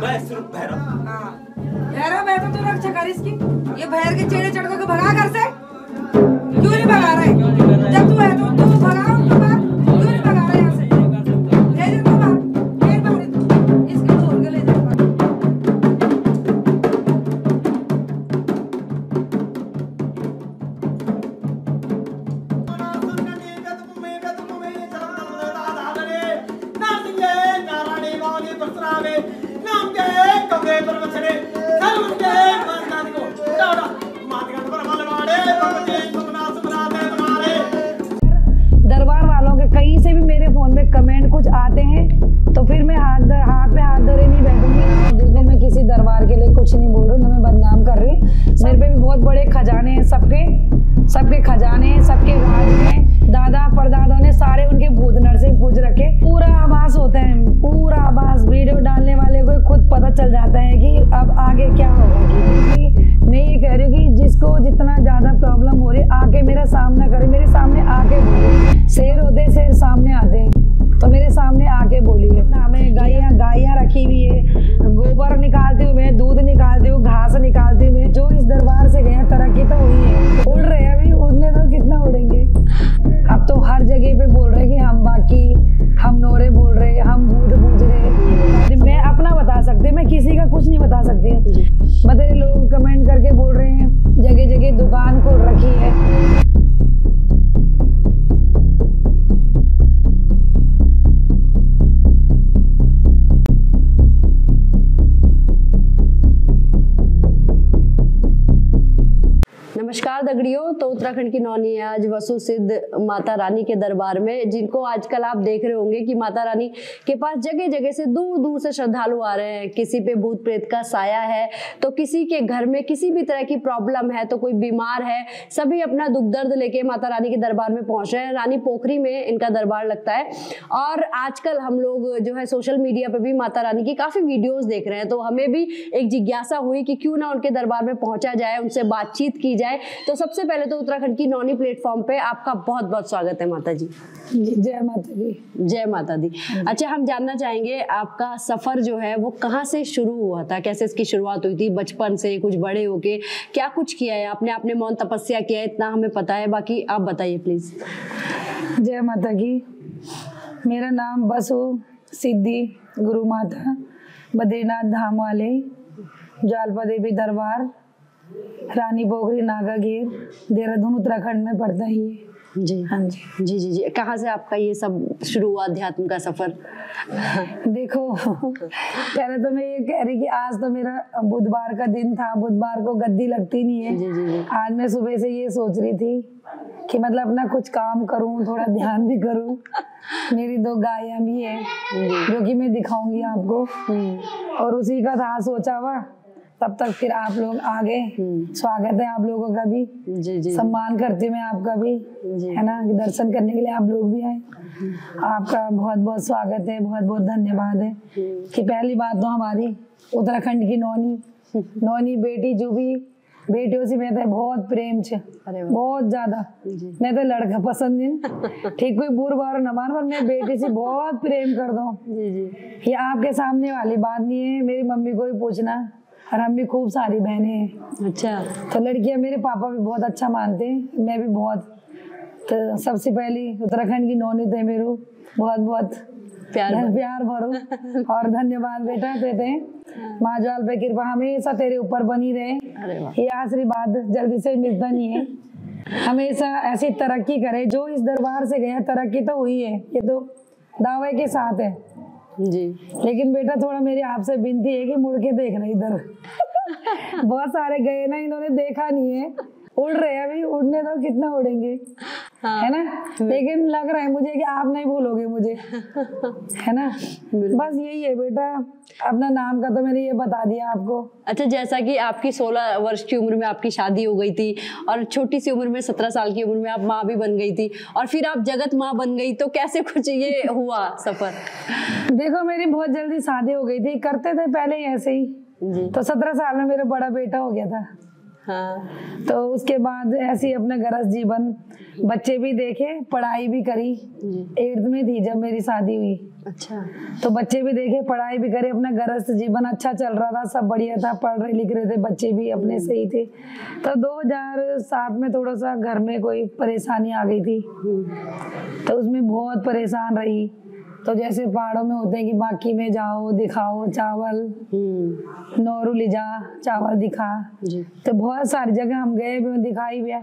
मैं सिर्फ़ भैरव। हाँ। भैरव है तो तू रक्षा कर इसकी। ये भैर के चेड़े चढ़ के भगा घर से। सामने बोली है। हमें गाया गाया रखी हुई है। गोबर निकालती हूँ मैं, दूध निकालती हूँ, घास निकालती हूँ मैं, जो इस दरबार उत्तराखंड की नौनी है, आज वसु सिद्ध माता रानी के दरबार में, जिनको आजकल आप देख रहे होंगे कि माता रानी के पास जगह जगह से दूर दूर से श्रद्धालु आ रहे हैं। किसी पे भूत प्रेत का साया है तो किसी के घर में किसी भी तरह की प्रॉब्लम है तो कोई बीमार है, सभी अपना दुख दर्द लेके माता रानी के दरबार में पहुँच रहे हैं। रानी पोखरी में इनका दरबार लगता है। और आजकल हम लोग जो है सोशल मीडिया पर भी माता रानी की काफ़ी वीडियोस देख रहे हैं तो हमें भी एक जिज्ञासा हुई कि क्यों ना उनके दरबार में पहुँचा जाए, उनसे बातचीत की जाए। तो सबसे पहले तो उत्तराखंड की नौनी प्लेटफॉर्म पे आपका बहुत बहुत स्वागत है माता जी जी, जय माता दी जय माता दी अच्छा हम जानना चाहेंगे आपका सफ़र जो है वो कहाँ से शुरू हुआ था? कैसे इसकी शुरुआत हुई थी बचपन से कुछ बड़े होके? क्या कुछ किया है? आपने आपने मौन तपस्या किया है इतना हमें पता है बाकी आप बताइए प्लीज़। जय माता की मेरा नाम बसु सिद्धि गुरु माता बद्रीनाथ धाम वाले जालपा देवी दरबार रानी पोखरी नागागीर देहरादून उत्तराखंड में पड़ता ही है। जी। हाँ जी। जी जी जी। कहाँ से आपका ये सब शुरू हुआ अध्यात्म का सफ़र? देखो पहले तो मैं ये कह रही कि आज तो मेरा बुधवार का दिन था बुधवार को गद्दी लगती नहीं है। जी जी जी। आज मैं सुबह से ये सोच रही थी कि मतलब अपना कुछ काम करूँ थोड़ा ध्यान भी करूँ। मेरी दो गायें भी है जो। कि मैं दिखाऊँगी आपको। और उसी का था सोचा हुआ तब तक फिर आप लोग आ गए स्वागत है आप लोगों का भी। जी जी। सम्मान करती मैं आपका भी जी। है ना? दर्शन करने के लिए आप लोग भी आए। आपका बहुत बहुत स्वागत है बहुत बहुत धन्यवाद है। कि पहली बात तो हमारी उत्तराखंड की नौनी नौनी बेटी जो भी बेटियों से मैं तो बहुत प्रेम छे बहुत ज़्यादा। मैं तो लड़का पसंद नहीं ठीक कोई बुर बार न मान पर मैं बेटी से बहुत प्रेम कर दो जी जी। ये आपके सामने वाली बात नहीं है मेरी मम्मी को भी पूछना। और हम भी खूब सारी बहनें हैं। अच्छा। तो लड़कियाँ मेरे पापा भी बहुत अच्छा मानते हैं। मैं भी बहुत तो सबसे पहली उत्तराखंड की नौनी थे मेरू। बहुत बहुत प्यार प्यार भरो और धन्यवाद बेटा देते हैं। माँ जाल पे कृपा हमेशा तेरे ऊपर बनी रहे। ये आशीर्वाद जल्दी से मिलता नहीं है। हमेशा ऐसी तरक्की करे। जो इस दरबार से गया तरक्की तो हुई है। ये तो दावे के साथ है। जी। लेकिन बेटा थोड़ा मेरी आपसे विनती है कि मुड़ के देखना इधर। बहुत सारे गए ना इन्होंने देखा नहीं है। उड़ रहे हैं अभी उड़ने दो कितना उड़ेंगे? है। ना? लेकिन लग रहा है मुझे कि आप नहीं भूलोगे मुझे। है ना? बस यही है बेटा। अपना नाम का तो मैंने ये बता दिया आपको। अच्छा जैसा कि आपकी 16 वर्ष की उम्र में आपकी शादी हो गई थी और छोटी सी उम्र में 17 साल की उम्र में आप माँ भी बन गई थी और फिर आप जगत माँ बन गई तो कैसे कुछ ये हुआ सफ़र? देखो मेरी बहुत जल्दी शादी हो गई थी। करते थे पहले ही ऐसे ही। जी। तो सत्रह साल में मेरा बड़ा बेटा हो गया था। हाँ। तो उसके बाद ऐसे ही अपना गरज जीवन बच्चे भी देखे पढ़ाई भी करी। एट्थ में थी जब मेरी शादी हुई। अच्छा। तो बच्चे भी देखे पढ़ाई भी करे अपना गरज जीवन अच्छा चल रहा था सब बढ़िया था पढ़ रहे लिख रहे थे बच्चे भी अपने सही थे। तो 2007 में थोड़ा सा घर में कोई परेशानी आ गई थी। तो उसमें बहुत परेशान रही। तो जैसे पहाड़ों में होते हैं कि बाकी में जाओ दिखाओ चावल। हम्म। नौरू ले जा चावल दिखा। जी। तो बहुत सारी जगह हम गए भी दिखाई भी है।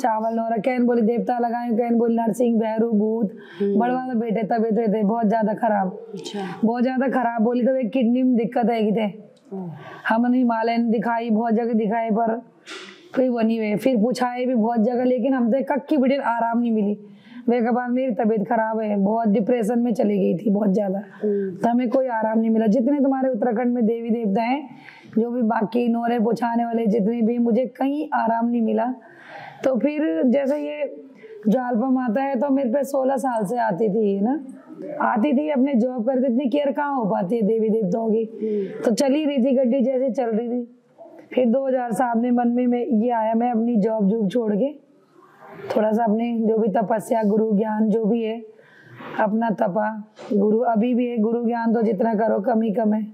चावल नौरा कैन बोली देवता लगाए कैन बोली नरसिंह भैरू भूत। बड़वा तो बेटे तबियत हुए थे बहुत ज़्यादा खराब। अच्छा। बहुत ज़्यादा खराब बोली तो एक किडनी में दिक्कत है थे। हमने हिमालय दिखाई बहुत जगह दिखाई पर कोई वो नहीं हुए। फिर पूछाए भी बहुत जगह लेकिन हमसे कक्की बिटिन आराम नहीं मिली। वे के बाद मेरी तबीयत खराब है। बहुत डिप्रेशन में चली गई थी बहुत ज़्यादा। तो हमें कोई आराम नहीं मिला। जितने तुम्हारे उत्तराखंड में देवी देवता हैं जो भी बाकी नोरे पुछाने वाले जितने भी मुझे कहीं आराम नहीं मिला। तो फिर जैसे ये जालपा माता है तो मेरे पे सोलह साल से आती थी ये ना? आती थी अपने जॉब करती इतनी केयर कहाँ हो पाती है देवी देवताओं की? तो चली रही थी गड्डी जैसे चल रही थी। फिर 2007 में मन में मैं ये आया मैं अपनी जॉब जॉब छोड़ के। थोड़ा सा अपने जो भी तपस्या गुरु ज्ञान जो भी है अपना तपा गुरु अभी भी है गुरु ज्ञान तो जितना करो कम ही कम है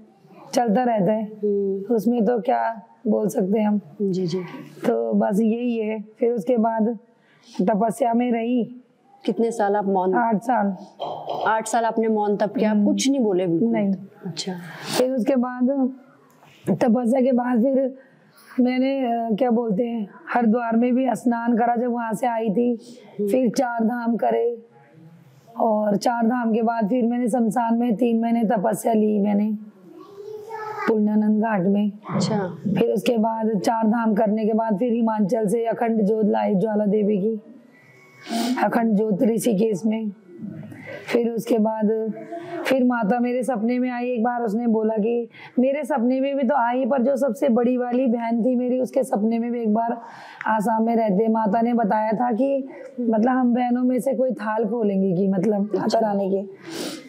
चलता रहता है। हम्म। उसमें तो क्या बोल सकते हैं हम? जी जी। तो बस यही है फिर उसके बाद तपस्या में रही। कितने साल आप मौन? आठ साल। आठ साल आपने मौन तब किया आप कुछ नहीं बोले नहीं। अच्छा। फिर उसके बाद तपस्या के बाद फिर मैंने क्या बोलते हैं हरिद्वार में भी स्नान करा जब वहाँ से आई थी। फिर चार धाम करे और चार धाम के बाद फिर मैंने शमशान में तीन महीने तपस्या ली मैंने पूर्णानंद घाट में। अच्छा। फिर उसके बाद चार धाम करने के बाद फिर हिमाचल से अखंड ज्योत लाई ज्वाला देवी की अखंड ज्योत ऋषिकेश में। फिर उसके बाद फिर माता मेरे सपने में आई एक बार उसने बोला कि मेरे सपने में भी तो आई पर जो सबसे बड़ी वाली बहन थी मेरी उसके सपने में भी एक बार आसाम में रहते। माता ने बताया था कि मतलब हम बहनों में से कोई थाल खोलेंगे कि मतलब माता रानी के।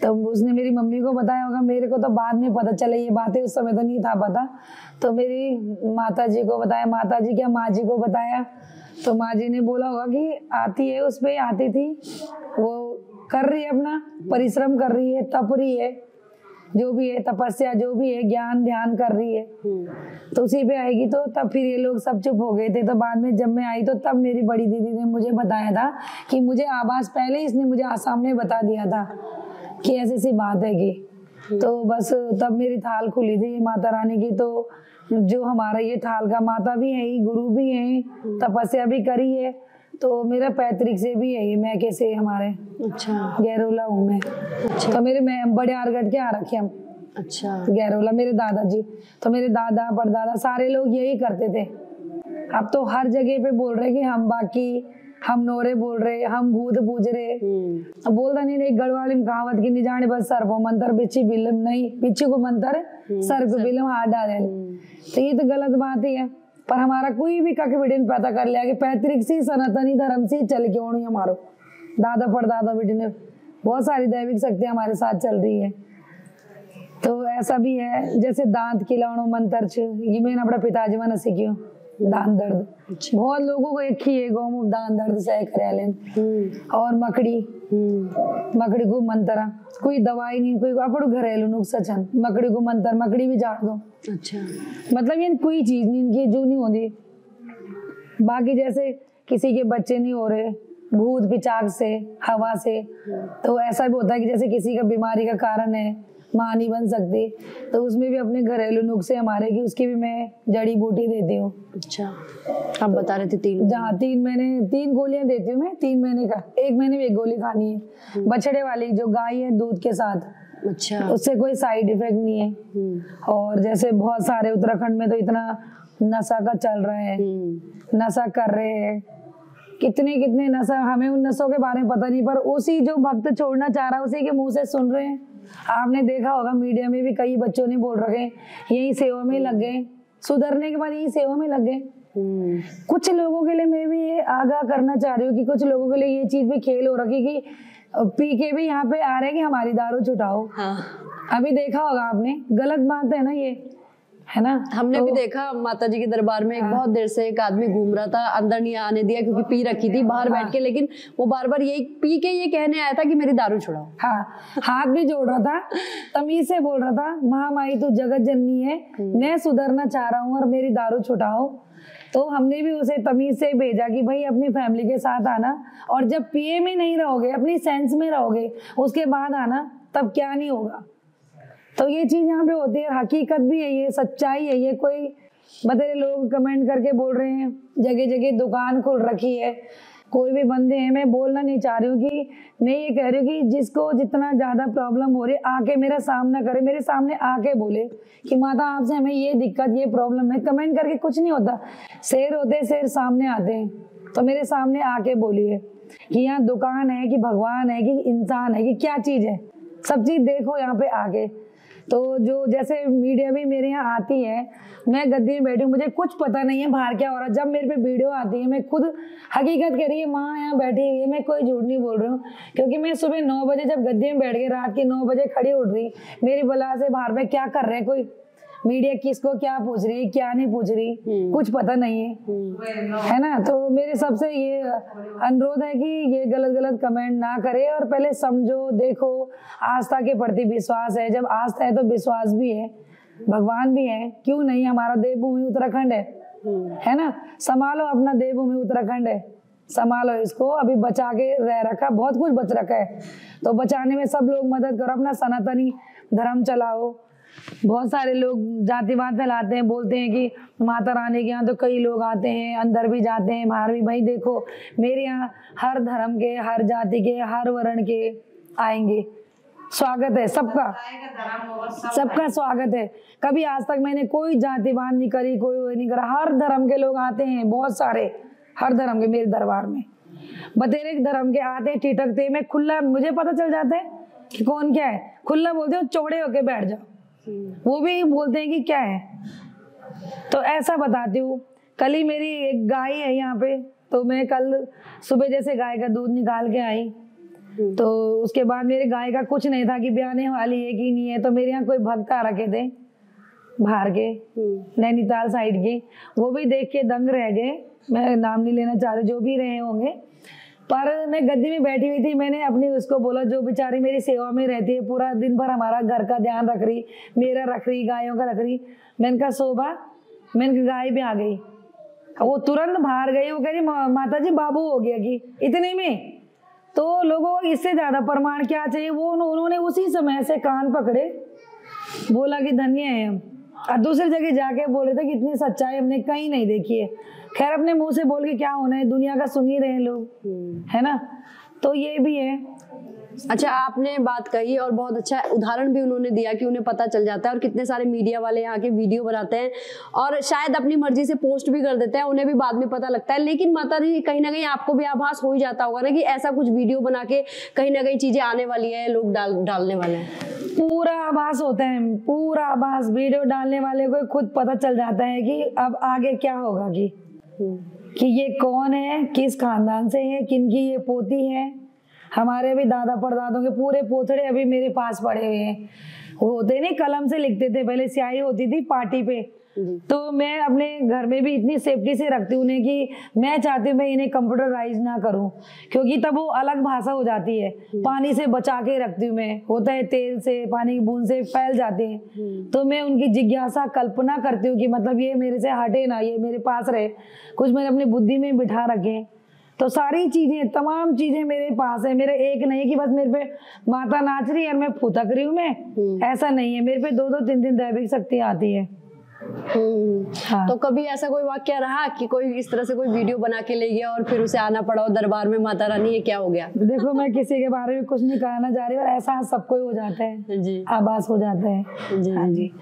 तो उसने मेरी मम्मी को बताया होगा मेरे को तो बाद में पता चला ये बातें उस समय तो नहीं था पता। तो मेरी माता जी को बताया माता जी क्या माँ जी को बताया? तो माँ जी ने बोला होगा कि आती है उस पे आती थी वो कर रही है अपना, परिश्रम कर रही है, तप रही है, जो भी है, तपस्या, जो भी है, ज्ञान ध्यान कर रही है। तो उसी पे आएगी तो तब फिर ये लोग सब चुप हो गए थे। तो बाद में जब मैं आई तो तब मेरी बड़ी दीदी ने मुझे बताया था कि मुझे आवाज़ पहले ही इसने मुझे आसाम में बता दिया था कि ऐसी सी बात है कि। तो बस तब मेरी थाल खुली थी माता रानी की। तो जो हमारा ये थाल का माता भी ही, गुरु भी है, तपस्या भी करी है तो मेरा पैतृक से भी है ये मैं कैसे हमारे। अच्छा। गैरोला हूँ मैं। अच्छा। तो मेरे मैं बड़े आरगढ़ के आ रखे हम। अच्छा। गैरोला मेरे दादाजी। तो मेरे दादा परदादा सारे लोग यही करते थे। अब तो हर जगह पे बोल रहे कि हम बाकी हम नोरे बोल रहे हम भूत पूज रहे। हम्म। बोलता नहीं नहीं गढ़वाली में कहावत की नहीं जाने बस सर को मंत्र बिच्छी बिलम नहीं बिच्छी को मंत्र सर को बिलम हाथ डाले। तो ये तो गलत बात ही है। पर हमारा कोई भी कक बेटे ने पता कर लिया कि पैतृक से, सनातनी धर्म से, चल के होनी हमारो? दादा परदादा बेटे ने बहुत सारी दैविक शक्तियाँ हमारे साथ चल रही है। तो ऐसा भी है, जैसे दांत किलाणो मंत्र ये मैंने अपना पिताजी मैंने सीखियो। दान दर्द। अच्छा। बहुत लोगों को एक ही है गौमुख दान दर्द सह कर हम्म। और मकड़ी। हम्म। मकड़ी को मंत्र। कोई दवाई नहीं कोई अपड़ घरेलू नुस्खा छन मकड़ी को मंत्र मकड़ी भी झाड़ दो। अच्छा। मतलब ये कोई चीज़ नहीं इनकी जो नहीं होती बाकी जैसे किसी के बच्चे नहीं हो रहे भूत पिचाक से हवा से तो ऐसा भी होता है कि जैसे किसी का बीमारी का कारण है माँ नहीं बन सकती। तो उसमें भी अपने घरेलू नुस्खे हमारे की उसकी भी मैं जड़ी बूटी देती हूँ। अच्छा। आप तो, बता रहे थे तीन जहाँ तीन महीने तीन गोलियाँ देती हूँ मैं तीन महीने का एक महीने में एक गोली खानी है। बछड़े वाली जो गाय है दूध के साथ अच्छा। उससे कोई साइड इफ़ेक्ट नहीं है। हम्म। और जैसे बहुत सारे उत्तराखंड में तो इतना नशा का चल रहा है। हम्म। नशा कर रहे हैं। कितने कितने नशा हमें उन नशों के बारे में पता नहीं पर उसी जो भक्त छोड़ना चाह रहा है उसी के मुँह से सुन रहे हैं। आपने देखा होगा मीडिया में भी कई बच्चों ने बोल रखे यही सेवा में लग गए। सुधरने के बाद यही सेवा में लग गए। हम्म। कुछ लोगों के लिए मैं भी ये आगाह करना चाह रही हूँ कि कुछ लोगों के लिए ये चीज़ भी खेल हो रखी कि पी के भी यहाँ पे आ रहे हैं कि हमारी दारू छुटाओ। हाँ। अभी देखा होगा आपने गलत बात है ना ये? है ना? हमने तो- भी देखा माता जी के दरबार में एक बहुत देर से एक आदमी घूम रहा था अंदर नहीं आने दिया क्योंकि पी रखी थी बाहर बैठ के लेकिन वो बार बार यही पी के ये कहने आया था कि मेरी दारू छुड़ाओ। हाँ हाथ भी जोड़ रहा था तमीज से बोल रहा था महामाई तू जगत जननी है मैं सुधरना चाह रहा हूँ और मेरी दारू छुटाओ तो हमने भी उसे तमीज से भेजा कि भाई अपनी फैमिली के साथ आना और जब पिए में नहीं रहोगे अपनी सेंस में रहोगे उसके बाद आना तब क्या नहीं होगा? तो ये चीज़ यहाँ पे होती है, हकीकत भी है, ये सच्चाई है, ये कोई बतेरे लोग कमेंट करके बोल रहे हैं जगह जगह दुकान खुल रखी है, कोई भी बंदे हैं, मैं बोलना नहीं चाह रही हूँ कि, मैं ये कह रही हूँ कि जिसको जितना ज़्यादा प्रॉब्लम हो रही है, आके मेरा सामना करे, मेरे सामने आके बोले कि माता आपसे हमें ये दिक्कत, ये प्रॉब्लम है। कमेंट करके कुछ नहीं होता। शेर होते शेर सामने आते हैं तो मेरे सामने आके बोलिए कि यहाँ दुकान है, कि भगवान है, कि इंसान है, कि क्या चीज़ है। सब चीज़ देखो यहाँ पे आके। तो जो जैसे मीडिया भी मेरे यहाँ आती है, मैं गद्दी में बैठी हूँ, मुझे कुछ पता नहीं है बाहर क्या हो रहा है। जब मेरे पे वीडियो आती है, मैं खुद हकीकत कह रही है, माँ यहाँ बैठी हुई है, मैं कोई झूठ नहीं बोल रही हूँ। क्योंकि मैं सुबह नौ बजे जब गद्दी में बैठ गई रात के नौ बजे खड़ी उठ रही, मेरी बला से बाहर में क्या कर रहे हैं कोई? मीडिया किसको क्या पूछ रही है क्या नहीं पूछ रही कुछ पता नहीं है। है ना? तो मेरे सबसे ये अनुरोध है कि ये गलत गलत कमेंट ना करे और पहले समझो देखो आस्था के प्रति विश्वास है। जब आस्था है तो विश्वास भी है भगवान भी है। क्यों नहीं? हमारा देवभूमि उत्तराखंड है। है ना? संभालो अपना देवभूमि उत्तराखंड है। संभालो इसको। अभी बचा के रह रखा बहुत कुछ बच रखा है। तो बचाने में सब लोग मदद करो अपना सनातनी धर्म चलाओ। बहुत सारे लोग जातिवाद फैलाते हैं, बोलते हैं कि माता रानी के यहाँ तो कई लोग आते हैं, अंदर भी जाते हैं, बाहर भी। भाई देखो, मेरे यहाँ हर धर्म के, हर जाति के, हर वर्ण के आएँगे। स्वागत है सबका। सबका स्वागत है। कभी आज तक मैंने कोई जातिवाद नहीं करी, कोई वो नहीं करा। हर धर्म के लोग आते हैं, बहुत सारे। हर धर्म के, मेरे दरबार में। बतेरे धर्म के आते टिटकते मैं खुला, मुझे पता चल जाता है कि कौन क्या है। खुला बोलते हो चौड़े होके बैठ जाओ। वो भी बोलते हैं कि क्या है? तो ऐसा बताती हूँ। कल ही मेरी एक गाय है यहाँ पे। तो मैं कल सुबह जैसे गाय का दूध निकाल के आई। तो उसके बाद मेरे गाय का कुछ नहीं था कि ब्याने वाली है कि नहीं है। तो मेरे यहाँ कोई भक्त आ रखे थे, बाहर के, नैनीताल साइड के। वो भी देख के दंग रह गए। मैं नाम नहीं लेना चाह रही, जो भी रहे होंगे। पर मैं गद्दी में बैठी हुई थी, मैंने अपनी उसको बोला, जो बेचारी मेरी सेवा में रहती है, पूरा दिन भर हमारा घर का ध्यान रख रही, मेरा रख रही, गायों का रख रही। मैंने कहा, शोभा, मैंने कहा, गाय भी आ गई। वो तुरंत बाहर गई, वो कह रही, "मा- माता जी बाबू हो गया कि, इतने में? तो लोगों को इससे ज़्यादा प्रमाण क्या चाहिए? वो उन्होंने उसी समय से कान पकड़े, बोला कि, धन्य है हम। और दूसरी जगह जाके बोले थे कि, इतनी सच्चाई हमने कहीं नहीं देखी है। खैर अपने मुँह से बोल के क्या होना है? दुनिया का सुन ही रहे हैं लोग है ना? तो ये भी है। अच्छा आपने बात कही और बहुत अच्छा उदाहरण भी उन्होंने दिया कि उन्हें पता चल जाता है और कितने सारे मीडिया वाले यहाँ के वीडियो बनाते हैं और शायद अपनी मर्ज़ी से पोस्ट भी कर देते हैं उन्हें भी बाद में पता लगता है। लेकिन माता जी कहीं ना कहीं आपको भी आभास हो ही जाता होगा ना कि ऐसा कुछ वीडियो बना के कहीं ना कहीं चीज़ें आने वाली है लोग डाल डालने वाले हैं। पूरा आभास होता है पूरा आभास। वीडियो डालने वाले को खुद पता चल जाता है कि अब आगे क्या होगा कि कि ये कौन है? किस खानदान से है? किन की ये पोती है? हमारे भी दादा परदादों के पूरे पोथड़े अभी मेरे पास पड़े हुए हैं। वो होते नहीं, कलम से लिखते थे। पहले स्याही होती थी पार्टी पे। तो मैं अपने घर में भी इतनी सेफ्टी से रखती हूँ उन्हें कि मैं चाहती हूँ मैं इन्हें कंप्यूटराइज ना करूँ क्योंकि तब वो अलग भाषा हो जाती है। पानी से बचा के रखती हूँ मैं होता है तेल से पानी की बूंद से फैल जाते हैं। तो मैं उनकी जिज्ञासा कल्पना करती हूँ कि मतलब ये मेरे से हटे ना ये मेरे पास रहे कुछ मैंने अपनी बुद्धि में बिठा रखे तो सारी चीज़ें तमाम चीज़ें मेरे पास है मेरे एक नहीं कि बस मेरे पे माता नाच रही है और मैं फुतक रही हूँ मैं। ऐसा नहीं है मेरे पे दो दो तीन तीन दैविक शक्ति आती है। हाँ। तो कभी ऐसा कोई वाक्य रहा कि कोई इस तरह से कोई वीडियो बना के ले गया और फिर उसे आना पड़ा और दरबार में माता रानी ये क्या हो गया? देखो मैं किसी के बारे में कुछ नहीं कहना चाह रही और ऐसा सबको ही हो जाता है। जी। आभास हो जाता है। जी हाँ जी।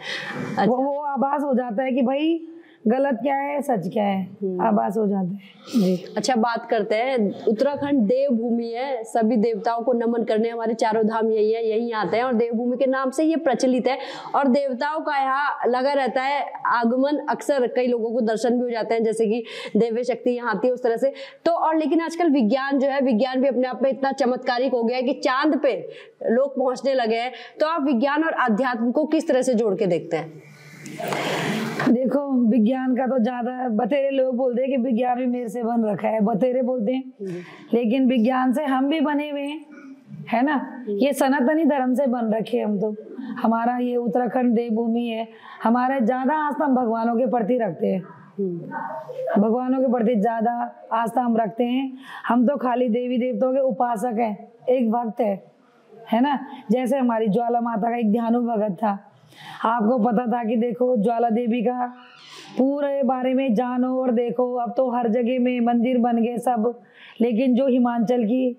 अच्छा। वो वो आभास हो जाता है कि भाई गलत क्या है सच क्या है? आभास हो जाता है। जी। अच्छा बात करते हैं। उत्तराखंड देवभूमि है। सभी देवताओं को नमन करने हमारे चारों धाम यही है यही आते हैं। और देवभूमि के नाम से ये प्रचलित है। और देवताओं का यहाँ लगा रहता है आगमन अक्सर कई लोगों को दर्शन भी हो जाते हैं जैसे कि देव्य शक्ति यहाँ आती है उस तरह से। तो और लेकिन आजकल विज्ञान जो है विज्ञान भी अपने आप में इतना चमत्कारिक हो गया है कि चाँद पे लोग पहुँचने लगे हैं। तो आप विज्ञान और अध्यात्म को किस तरह से जोड़ के देखते हैं? देखो, विज्ञान का तो ज़्यादा बतेरे लोग बोलते हैं कि विज्ञान भी मेरे से बन रखा है। बतेरे बोलते हैं। लेकिन विज्ञान से हम भी बने हुए हैं। है ना? ये सनातनी धर्म से बन रखे हम तो। हमारा ये उत्तराखंड देवभूमि है। हमारे ज़्यादा आस्था हम भगवानों के प्रति रखते हैं। भगवानों के प्रति ज़्यादा आस्था हम रखते हैं। हम तो खाली देवी देवताओं के उपासक हैं। एक भक्त है। है ना? जैसे हमारी ज्वाला माता का एक ध्यानु भगत था। आपको पता था कि देखो ज्वाला देवी का पूरे बारे में जानो और देखो। अब तो हर जगह में मंदिर बन गए सब लेकिन जो हिमाचल की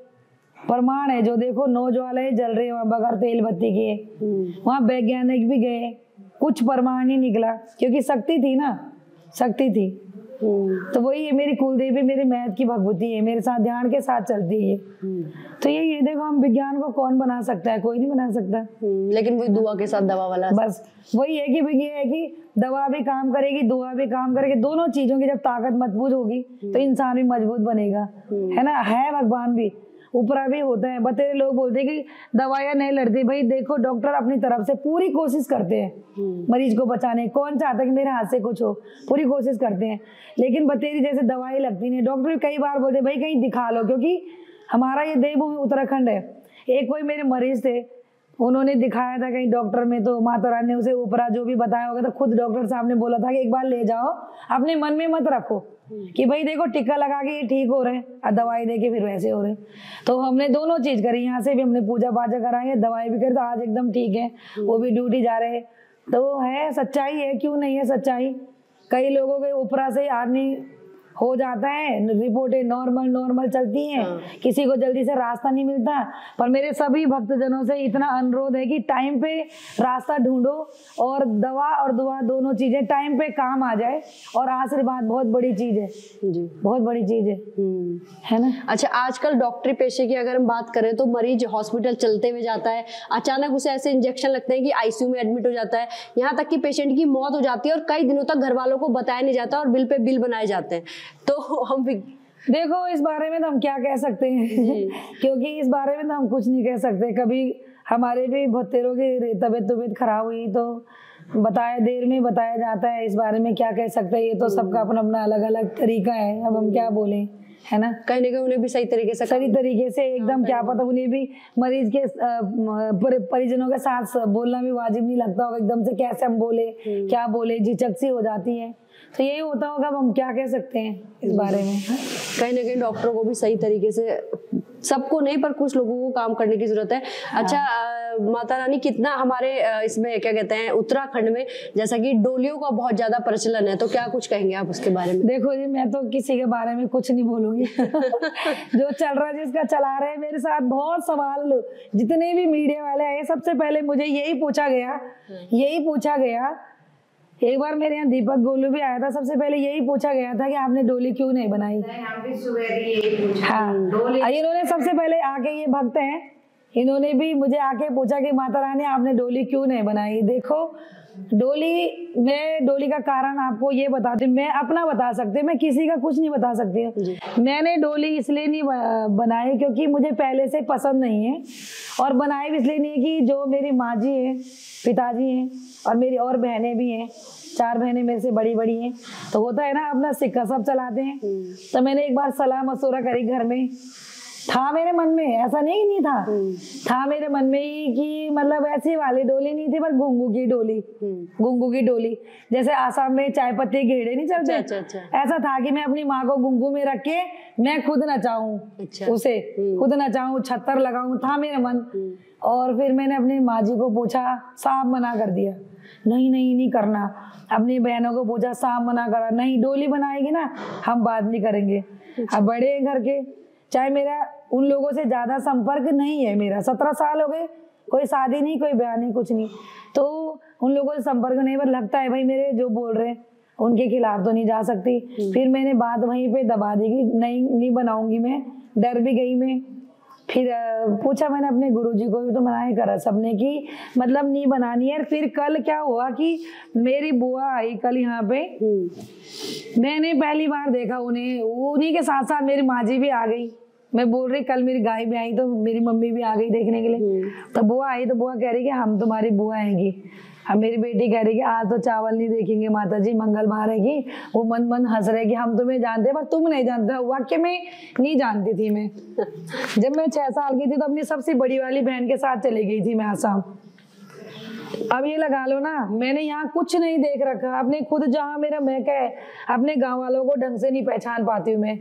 प्रमाण है जो देखो नौ ज्वालाएँ जल रहे वहाँ वहाँ बगैर तेल बत्ती के वहाँ वैज्ञानिक भी गए कुछ प्रमाण ही निकला क्योंकि शक्ति थी ना शक्ति थी। तो वही है मेरी कुलदेवी मेरी मैथ की भगवती है मेरे साथ ध्यान के साथ चलती है। तो ये ये देखो हम विज्ञान को कौन बना सकता है कोई नहीं बना सकता। लेकिन वही दुआ के साथ दवा वाला। बस वही है कि भाई ये है कि दवा भी काम करेगी दुआ भी काम करेगी दोनों चीज़ों की जब ताकत मज़बूत होगी तो इंसान भी मज़बूत बनेगा। है ना? है भगवान भी। ऊपरा भी होता है बतेरे लोग बोलते हैं कि दवाइयाँ नहीं लड़ती। भाई देखो डॉक्टर अपनी तरफ़ से पूरी कोशिश करते हैं मरीज़ को बचाने। कौन चाहता है कि मेरे हाथ से कुछ हो? पूरी कोशिश करते हैं। लेकिन बतेरी जैसे दवाई लगती नहीं। डॉक्टर भी कई बार बोलते हैं, भाई कहीं दिखा लो क्योंकि हमारा ये देवभूमि उत्तराखंड है। एक कोई मेरे मरीज़ थे उन्होंने दिखाया था कहीं डॉक्टर में तो माता रानी ने उसे ऊपरा जो भी बताया होगा तो खुद डॉक्टर साहब ने बोला था कि एक बार ले जाओ अपने मन में मत रखो। कि भाई देखो टिक्का लगा के ये ठीक हो रहे हैं दवाई दे के फिर वैसे हो रहे तो हमने दोनों चीज़ करी, यहाँ से भी हमने पूजा पाजा कराई है दवाई भी करी तो आज एकदम ठीक है, वो भी ड्यूटी जा रहे है। तो है, सच्चाई है, क्यों नहीं है सच्चाई? कई लोगों के ऊपरा से आदमी हो जाता है। रिपोर्टें नॉर्मल नॉर्मल चलती हैं। किसी को जल्दी से रास्ता नहीं मिलता। पर मेरे सभी भक्तजनों से इतना अनुरोध है कि टाइम पे रास्ता ढूंढो और दवा और दुआ दोनों चीज़ें टाइम पे काम आ जाए और आशीर्वाद बहुत बड़ी चीज़ है। जी। बहुत बड़ी चीज़ है। हम्म। है ना? अच्छा आजकल डॉक्टरी पेशे की अगर हम बात करें तो मरीज़ हॉस्पिटल चलते हुए जाता है। अचानक उसे ऐसे इंजेक्शन लगते हैं कि आईसीयू में एडमिट हो जाता है। यहाँ तक कि पेशेंट की मौत हो जाती है और कई दिनों तक घर वालों को बताया नहीं जाता और बिल पे बिल बनाए जाते हैं। तो हम भी देखो इस बारे में तो हम क्या कह सकते हैं? क्योंकि इस बारे में तो हम कुछ नहीं कह सकते। कभी हमारे भी भत्तेरों की तबीयत तबीयत खराब हुई तो बताया देर में बताया जाता है इस बारे में क्या कह सकते हैं? ये तो सबका अपना अपना अलग अलग तरीका है। अब हम क्या बोले? है ना? कहीं ना कहीं उन्हें भी सही तरीके से सही तरीके से एकदम क्या पता उन्हें भी मरीज़ के परि- परिजनों के साथ बोलना भी वाजिब नहीं लगता होगा एकदम से कैसे हम बोले क्या बोले? झिझक सी हो जाती है। तो यही होता होगा अब हम क्या कह सकते हैं इस बारे में कहीं ना कहीं डॉक्टरों को भी सही तरीके से सबको नहीं पर कुछ लोगों को काम करने की ज़रूरत है। अच्छा अ, माता रानी कितना हमारे इसमें क्या कहते हैं उत्तराखंड में जैसा कि डोलियों का बहुत ज़्यादा प्रचलन है तो क्या कुछ कहेंगे आप उसके बारे में? देखो जी मैं तो किसी के बारे में कुछ नहीं बोलूँगी। जो चल रहा है जिसका चला रहे हैं मेरे साथ बहुत सवाल जितने भी मीडिया वाले आए सबसे पहले मुझे यही पूछा गया यही पूछा गया एक बार मेरे यहाँ दीपक गोलू भी आया था सबसे पहले यही पूछा गया था कि आपने डोली क्यों नहीं बनाई? हाँ। इन्होंने सबसे पहले आके ये भक्त हैं इन्होंने भी मुझे आके पूछा कि माता रानी आपने डोली क्यों नहीं बनाई? देखो डोली मैं डोली का कारण आपको ये बताती हूँ मैं अपना बता सकती मैं किसी का कुछ नहीं बता सकती हूँ। मैंने डोली इसलिए नहीं बनाई क्योंकि मुझे पहले से पसंद नहीं है। और बनाई भी इसलिए नहीं है कि जो मेरी माँ जी है पिताजी हैं और मेरी और बहनें भी हैं चार बहनें मेरे से बड़ी बड़ी हैं तो होता है ना अपना सिक्का सब चलाते हैं। तो मैंने एक बार सलाह मशूरा करी घर में था मेरे मन में ऐसा नहीं नहीं था। था मेरे मन में ही कि मतलब ऐसी वाली डोली नहीं थी पर घुंगू की डोली। घुंगू की डोली। जैसे आसाम में चाय पत्ती घेड़े नहीं चलते? अच्छा, अच्छा, ऐसा था कि मैं अपनी माँ को घुंगू में रख के मैं खुद नचाऊं अच्छा। उसे। खुद नचाऊं छत्तर लगाऊँ था मेरा मन। और फिर मैंने अपनी माँ जी को पूछा साहब मना कर दिया। नहीं नहीं नहीं करना। अपनी बहनों को पूछा साफ़ मना करा। नहीं डोली बनाएगी ना हम बात नहीं करेंगे। अब बड़े घर के। चाहे मेरा उन लोगों से ज़्यादा संपर्क नहीं है मेरा सत्रह साल हो गए कोई शादी नहीं कोई ब्याह नहीं कुछ नहीं। तो उन लोगों से संपर्क नहीं पर लगता है भाई मेरे जो बोल रहे हैं उनके खिलाफ तो नहीं जा सकती। फिर मैंने बात वहीं पे दबा दी कि नहीं नहीं बनाऊँगी मैं डर भी गई मैं। फिर पूछा मैंने अपने गुरुजी को भी तो मना ही करा सबने कि मतलब नहीं बनानी है। फिर कल क्या हुआ कि मेरी बुआ आई कल यहाँ पे। मैंने पहली बार देखा उन्हें उन्हीं के साथ साथ मेरी माँ जी भी आ गई। मैं बोल रही कल मेरी गाय भी आई तो मेरी मम्मी भी आ गई देखने के लिए। तो बुआ आई तो बुआ कह रही कि हम तुम्हारी बुआ आएँगी हम मेरी बेटी कह रही है आज तो चावल नहीं देखेंगे माता जी मंगलवार है कि वो मन मन हंस रहे कि हम तुम्हें जानते हैं पर तुम नहीं जानते हो। वाक्य में नहीं जानती थी मैं। जब मैं छह साल की थी तो अपनी सबसे बड़ी वाली बहन के साथ चली गई थी मैं आसाम। अब ये लगा लो ना मैंने यहाँ कुछ नहीं देख रखा। अपने खुद जहाँ मेरा महक है अपने गाँव वालों को ढंग से नहीं पहचान पाती हूँ मैं।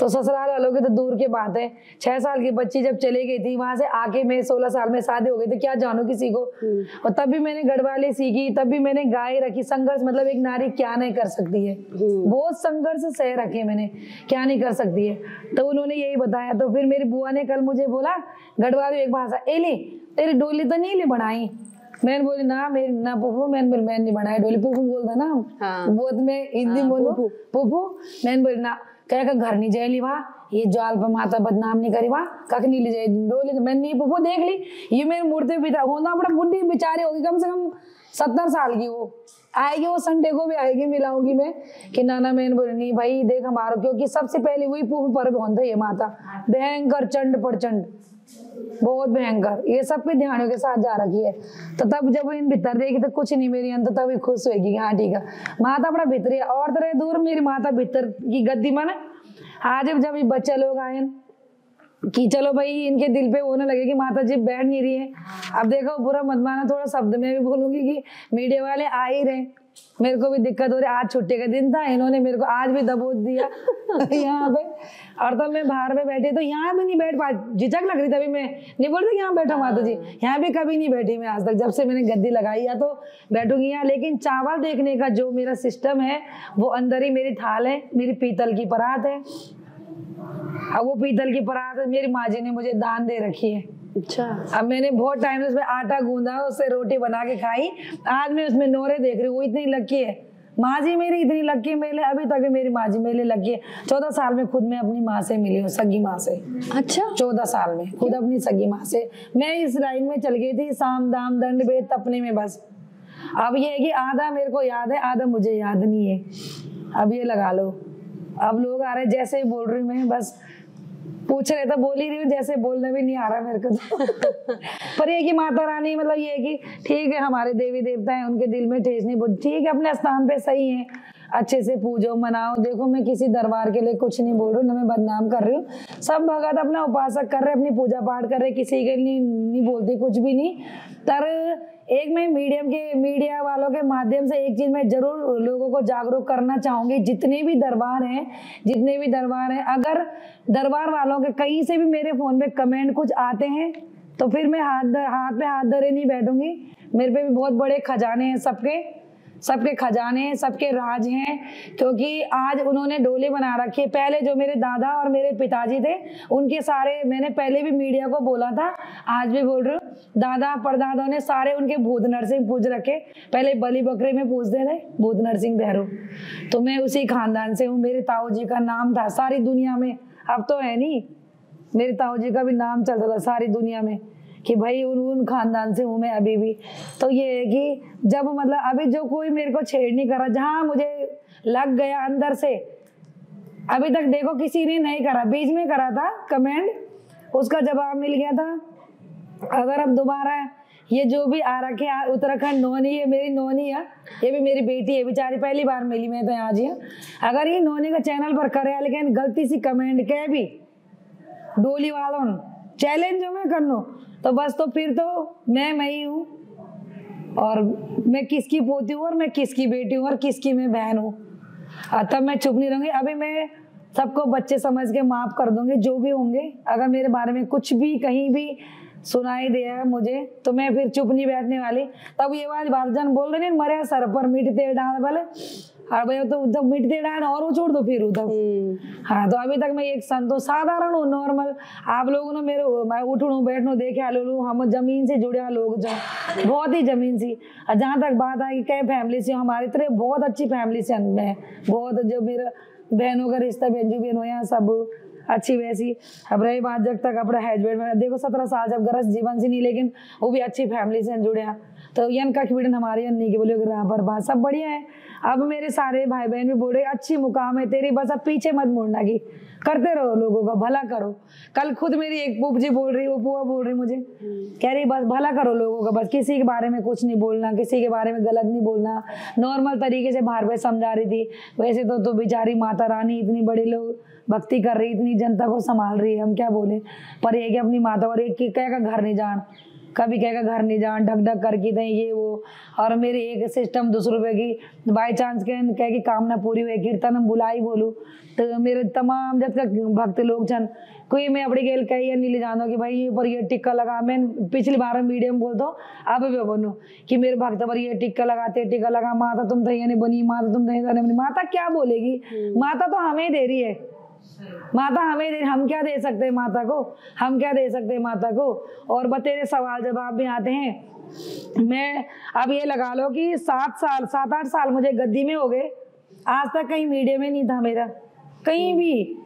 तो ससुराल वालों की तो दूर की बात है। छह साल की बच्ची जब चली गई थी वहाँ से आके मैं सोलह साल में शादी हो गई तो क्या जानू किसी को? और तब भी मैंने गढ़वाली सीखी तब भी मैंने गाय रखी। संघर्ष मतलब एक नारी क्या नहीं कर सकती है। बहुत संघर्ष सह रखे मैंने क्या नहीं कर सकती है। तो उन्होंने यही बताया तो फिर मेरी बुआ ने कल मुझे बोला गढ़वाली एक भाषा एली तेरी डोली तो नहीं ले बनाई। मैंने बोली ना मेरी ना पुप्पू मैंने बोली मैंने नहीं बनाया। डोली पुप्पू बोलता ना। हाँ। तो मैं हिंदी हाँ, बोलो पुप्पू। मैंने बोली ना कह का घर नहीं जाए वहाँ ये जाल पर माता बदनाम नहीं करी वहाँ कख नहीं ले जाए। डोली मैंने नहीं पुप्पू देख ली ये मेरे मूर्ति पिता होना बड़ा बुढ़ी बेचारी होगी कम से कम सत्तर साल की वो। आएगी वो संडे को भी आएगी मिलाऊँगी मैं कि नाना मैंने बोली नहीं भाई देख हमारा क्योंकि सबसे पहले वही पुप्पू पर्व होता है ये माता। भयंकर चंड प्रचंड। बहुत भयंकर। ये सब पे ध्यानों के साथ जा रखी है। तो तब जब इन भीतर देगी तो कुछ नहीं मेरी अंत, तभी खुश होगी हाँ ठीक है। माता बड़ा भीतरी है। और तरह दूर मेरी माता भीतर की गद्दी मन आज जब जब ये बच्चे लोग आए कि चलो भाई, इनके दिल पे होने लगे कि माता जी बैठ नहीं रही है। अब देखो, बुरा मत माना, थोड़ा शब्द में भी बोलूँगी कि मीडिया वाले आ ही रहे मेरे को भी दिक्कत हो रही आज छुट्टी का दिन था इन्होंने मेरे को आज भी दबोच दिया यहाँ पे। और तब मैं बाहर में बैठी तो यहाँ भी नहीं बैठ पा झिझक लग रही थी अभी मैं। नहीं बोल रही यहाँ बैठो माता जी। यहाँ भी कभी नहीं बैठी मैं आज तक जब से मैंने गद्दी लगाई है तो बैठूँगी यहाँ। लेकिन चावल देखने का जो मेरा सिस्टम है वो अंदर ही मेरी थाल है मेरी पीतल की परात है। अब वो पीतल की परात मेरी माँ जी ने मुझे दान दे रखी है। अच्छा। अब मैंने बहुत टाइम से उसमें आटा गूंदा उससे रोटी बना के खाई। आज मैं उसमें नोरे देख रही हूँ वो इतनी लकी है। माँ जी मेरी इतनी लकी मेले अभी तक भी मेरी माँ जी मेले लकी है। चौदह साल में खुद मैं अपनी माँ से मिली हूँ सगी माँ से। अच्छा। चौदह साल में खुद अपनी सगी माँ से। मैं इस लाइन में चल गई थी साम दाम दंड भेद तपने में बस। अब ये है कि आधा मेरे को याद है आधा मुझे याद नहीं है। अब ये लगा लो। अब लोग आ रहे जैसे ही बोल रही मैं बस पूछ रहे तो बोल ही रही हूँ जैसे बोलने भी नहीं आ रहा मेरे को तो। पर ये कि माता रानी मतलब ये है कि ठीक है हमारे देवी देवता हैं उनके दिल में ठेस नहीं बोल ठीक है अपने स्थान पे सही है अच्छे से पूजो मनाओ। देखो मैं किसी दरबार के लिए कुछ नहीं बोल रही हूँ ना मैं बदनाम कर रही हूँ। सब भगत अपना उपासक कर रहे अपनी पूजा पाठ कर रहे किसी के लिए नहीं बोलती कुछ भी नहीं। तर एक मैं मीडियम के, मीडिया वालों के माध्यम से एक चीज़ मैं ज़रूर लोगों को जागरूक करना चाहूँगी। जितने भी दरबार हैं, जितने भी दरबार हैं, अगर दरबार वालों के कहीं से भी मेरे फ़ोन पे कमेंट कुछ आते हैं तो फिर मैं हाथ हाथ पे हाथ धरे नहीं बैठूँगी। मेरे पे भी बहुत बड़े खजाने हैं सबके। सबके खजाने हैं सबके राज हैं, क्योंकि आज उन्होंने डोले बना रखी। है पहले जो मेरे दादा और मेरे पिताजी थे, उनके सारे, मैंने पहले भी मीडिया को बोला था, आज भी बोल रही हूँ, दादा, परदादा ने सारे उनके भूत नरसिंह पूज रखे। पहले बलि बकरे में पूजते थे, भूत नरसिंह भैरव। तो मैं उसी खानदान से हूँ, मेरे ताऊ जी का नाम था सारी दुनिया में। अब तो है नहीं, मेरे ताऊ जी का भी नाम चलता था सारी दुनिया में। कि भाई उन उन खानदान से हूँ मैं अभी भी। तो ये है कि जब मतलब अभी जो कोई मेरे को छेड़ नहीं करा जहाँ मुझे लग गया अंदर से, अभी तक देखो किसी ने नहीं करा। बीच में करा था कमेंट, उसका जवाब मिल गया था। अगर अब दोबारा ये जो भी आ रखे उत्तराखंड नोनी है मेरी नोनी है, ये भी मेरी बेटी है, बेचारी पहली बार मिली मैं तो आज ही अगर ये नोनी का चैनल पर करे, लेकिन गलती सी कमेंट के भी, डोली वालों चैलेंज मैं कर लूँ तो बस तो फिर तो मैं मैं ही हूँ और मैं किसकी पोती हूँ और मैं किसकी बेटी हूँ और किसकी मैं बहन हूँ। तब मैं चुप नहीं रहूँगी। अभी मैं सबको बच्चे समझ के माफ़ कर दूँगी, जो भी होंगे। अगर मेरे बारे में कुछ भी कहीं भी सुनाई दिया मुझे तो मैं फिर चुप नहीं बैठने वाली। तब ये बात बालजन बोल रहे मरे सर पर मिट तेल डाल बोले और भाई तो जब मिट तेल डाल और वो छोड़ दो फिर उधर। हाँ तो अभी तक मैं एक संतो साधारण हूँ नॉर्मल आप लोगों ने मेरे मैं उठू बैठू देखे लू हम ज़मीन से जुड़े लोग जो बहुत ही ज़मीन सी। और जहाँ तक बात आई कई फैमिली से हमारी तरह बहुत अच्छी फैमिली से मैं बहुत जो मेरा बहनों का रिश्ता बेंजू बहन हो यहाँ सब अच्छी वैसी। अब रही बात जब तक अपना हस्बैंड में देखो सत्रह साल जब गरज जीवन से नहीं लेकिन वो भी अच्छी फैमिली से जुड़े हैं। तो यन का खिबड़न हमारे यन नहीं के बोले बात सब बढ़िया है। अब मेरे सारे भाई बहन भी बोल रहे अच्छी मुकाम है तेरी, बस अब पीछे मत मुड़ना की। करते रहो लोगों का, भला करो। कल खुद मेरी एक पुप जी बोल रही, वो पुआ बोल रही मुझे। कह रही, बस भला करो लोगों का, बस किसी के बारे में कुछ नहीं बोलना, किसी के बारे में गलत नहीं बोलना। नॉर्मल तरीके से बाहर पे समझा रही थी। वैसे तो तो बेचारी माता रानी इतनी बड़ी लोग, भक्ति कर रही, इतनी जनता को संभाल रही है, हम क्या बोले? पर ये कि अपनी माता और एक कह का घर नहीं जान। कभी कहेगा घर नहीं जान ढक ढक करके दें ये वो। और मेरे एक सिस्टम दो सौ रुपये की बाई चांस कह कह की कामना पूरी हुई कीर्तन हम बुलाई बोलूँ। तो मेरे तमाम जब तक भक्त लोग छन कोई मैं अपनी गेल कही या नीले जानो कि भाई ये पर ये टिक्का लगा मैं पिछली बार मीडियम बोल दो अब भी बोलूँ कि मेरे भक्त पर ये टिक्का लगाते टिक्का लगा माता तुम तो ये नहीं बनी माता तुम तो नहीं बनी। माता क्या बोलेगी? माता तो हमें दे रही है। माता, हमें दे हम क्या दे सकते हैं माता को? हम क्या दे सकते हैं माता को? और बतेरे सवाल जवाब भी आते हैं। मैं अब ये लगा लो कि सात साल, सात आठ साल मुझे गद्दी में हो गए। आज तक कहीं मीडिया में नहीं था मेरा। कहीं भी।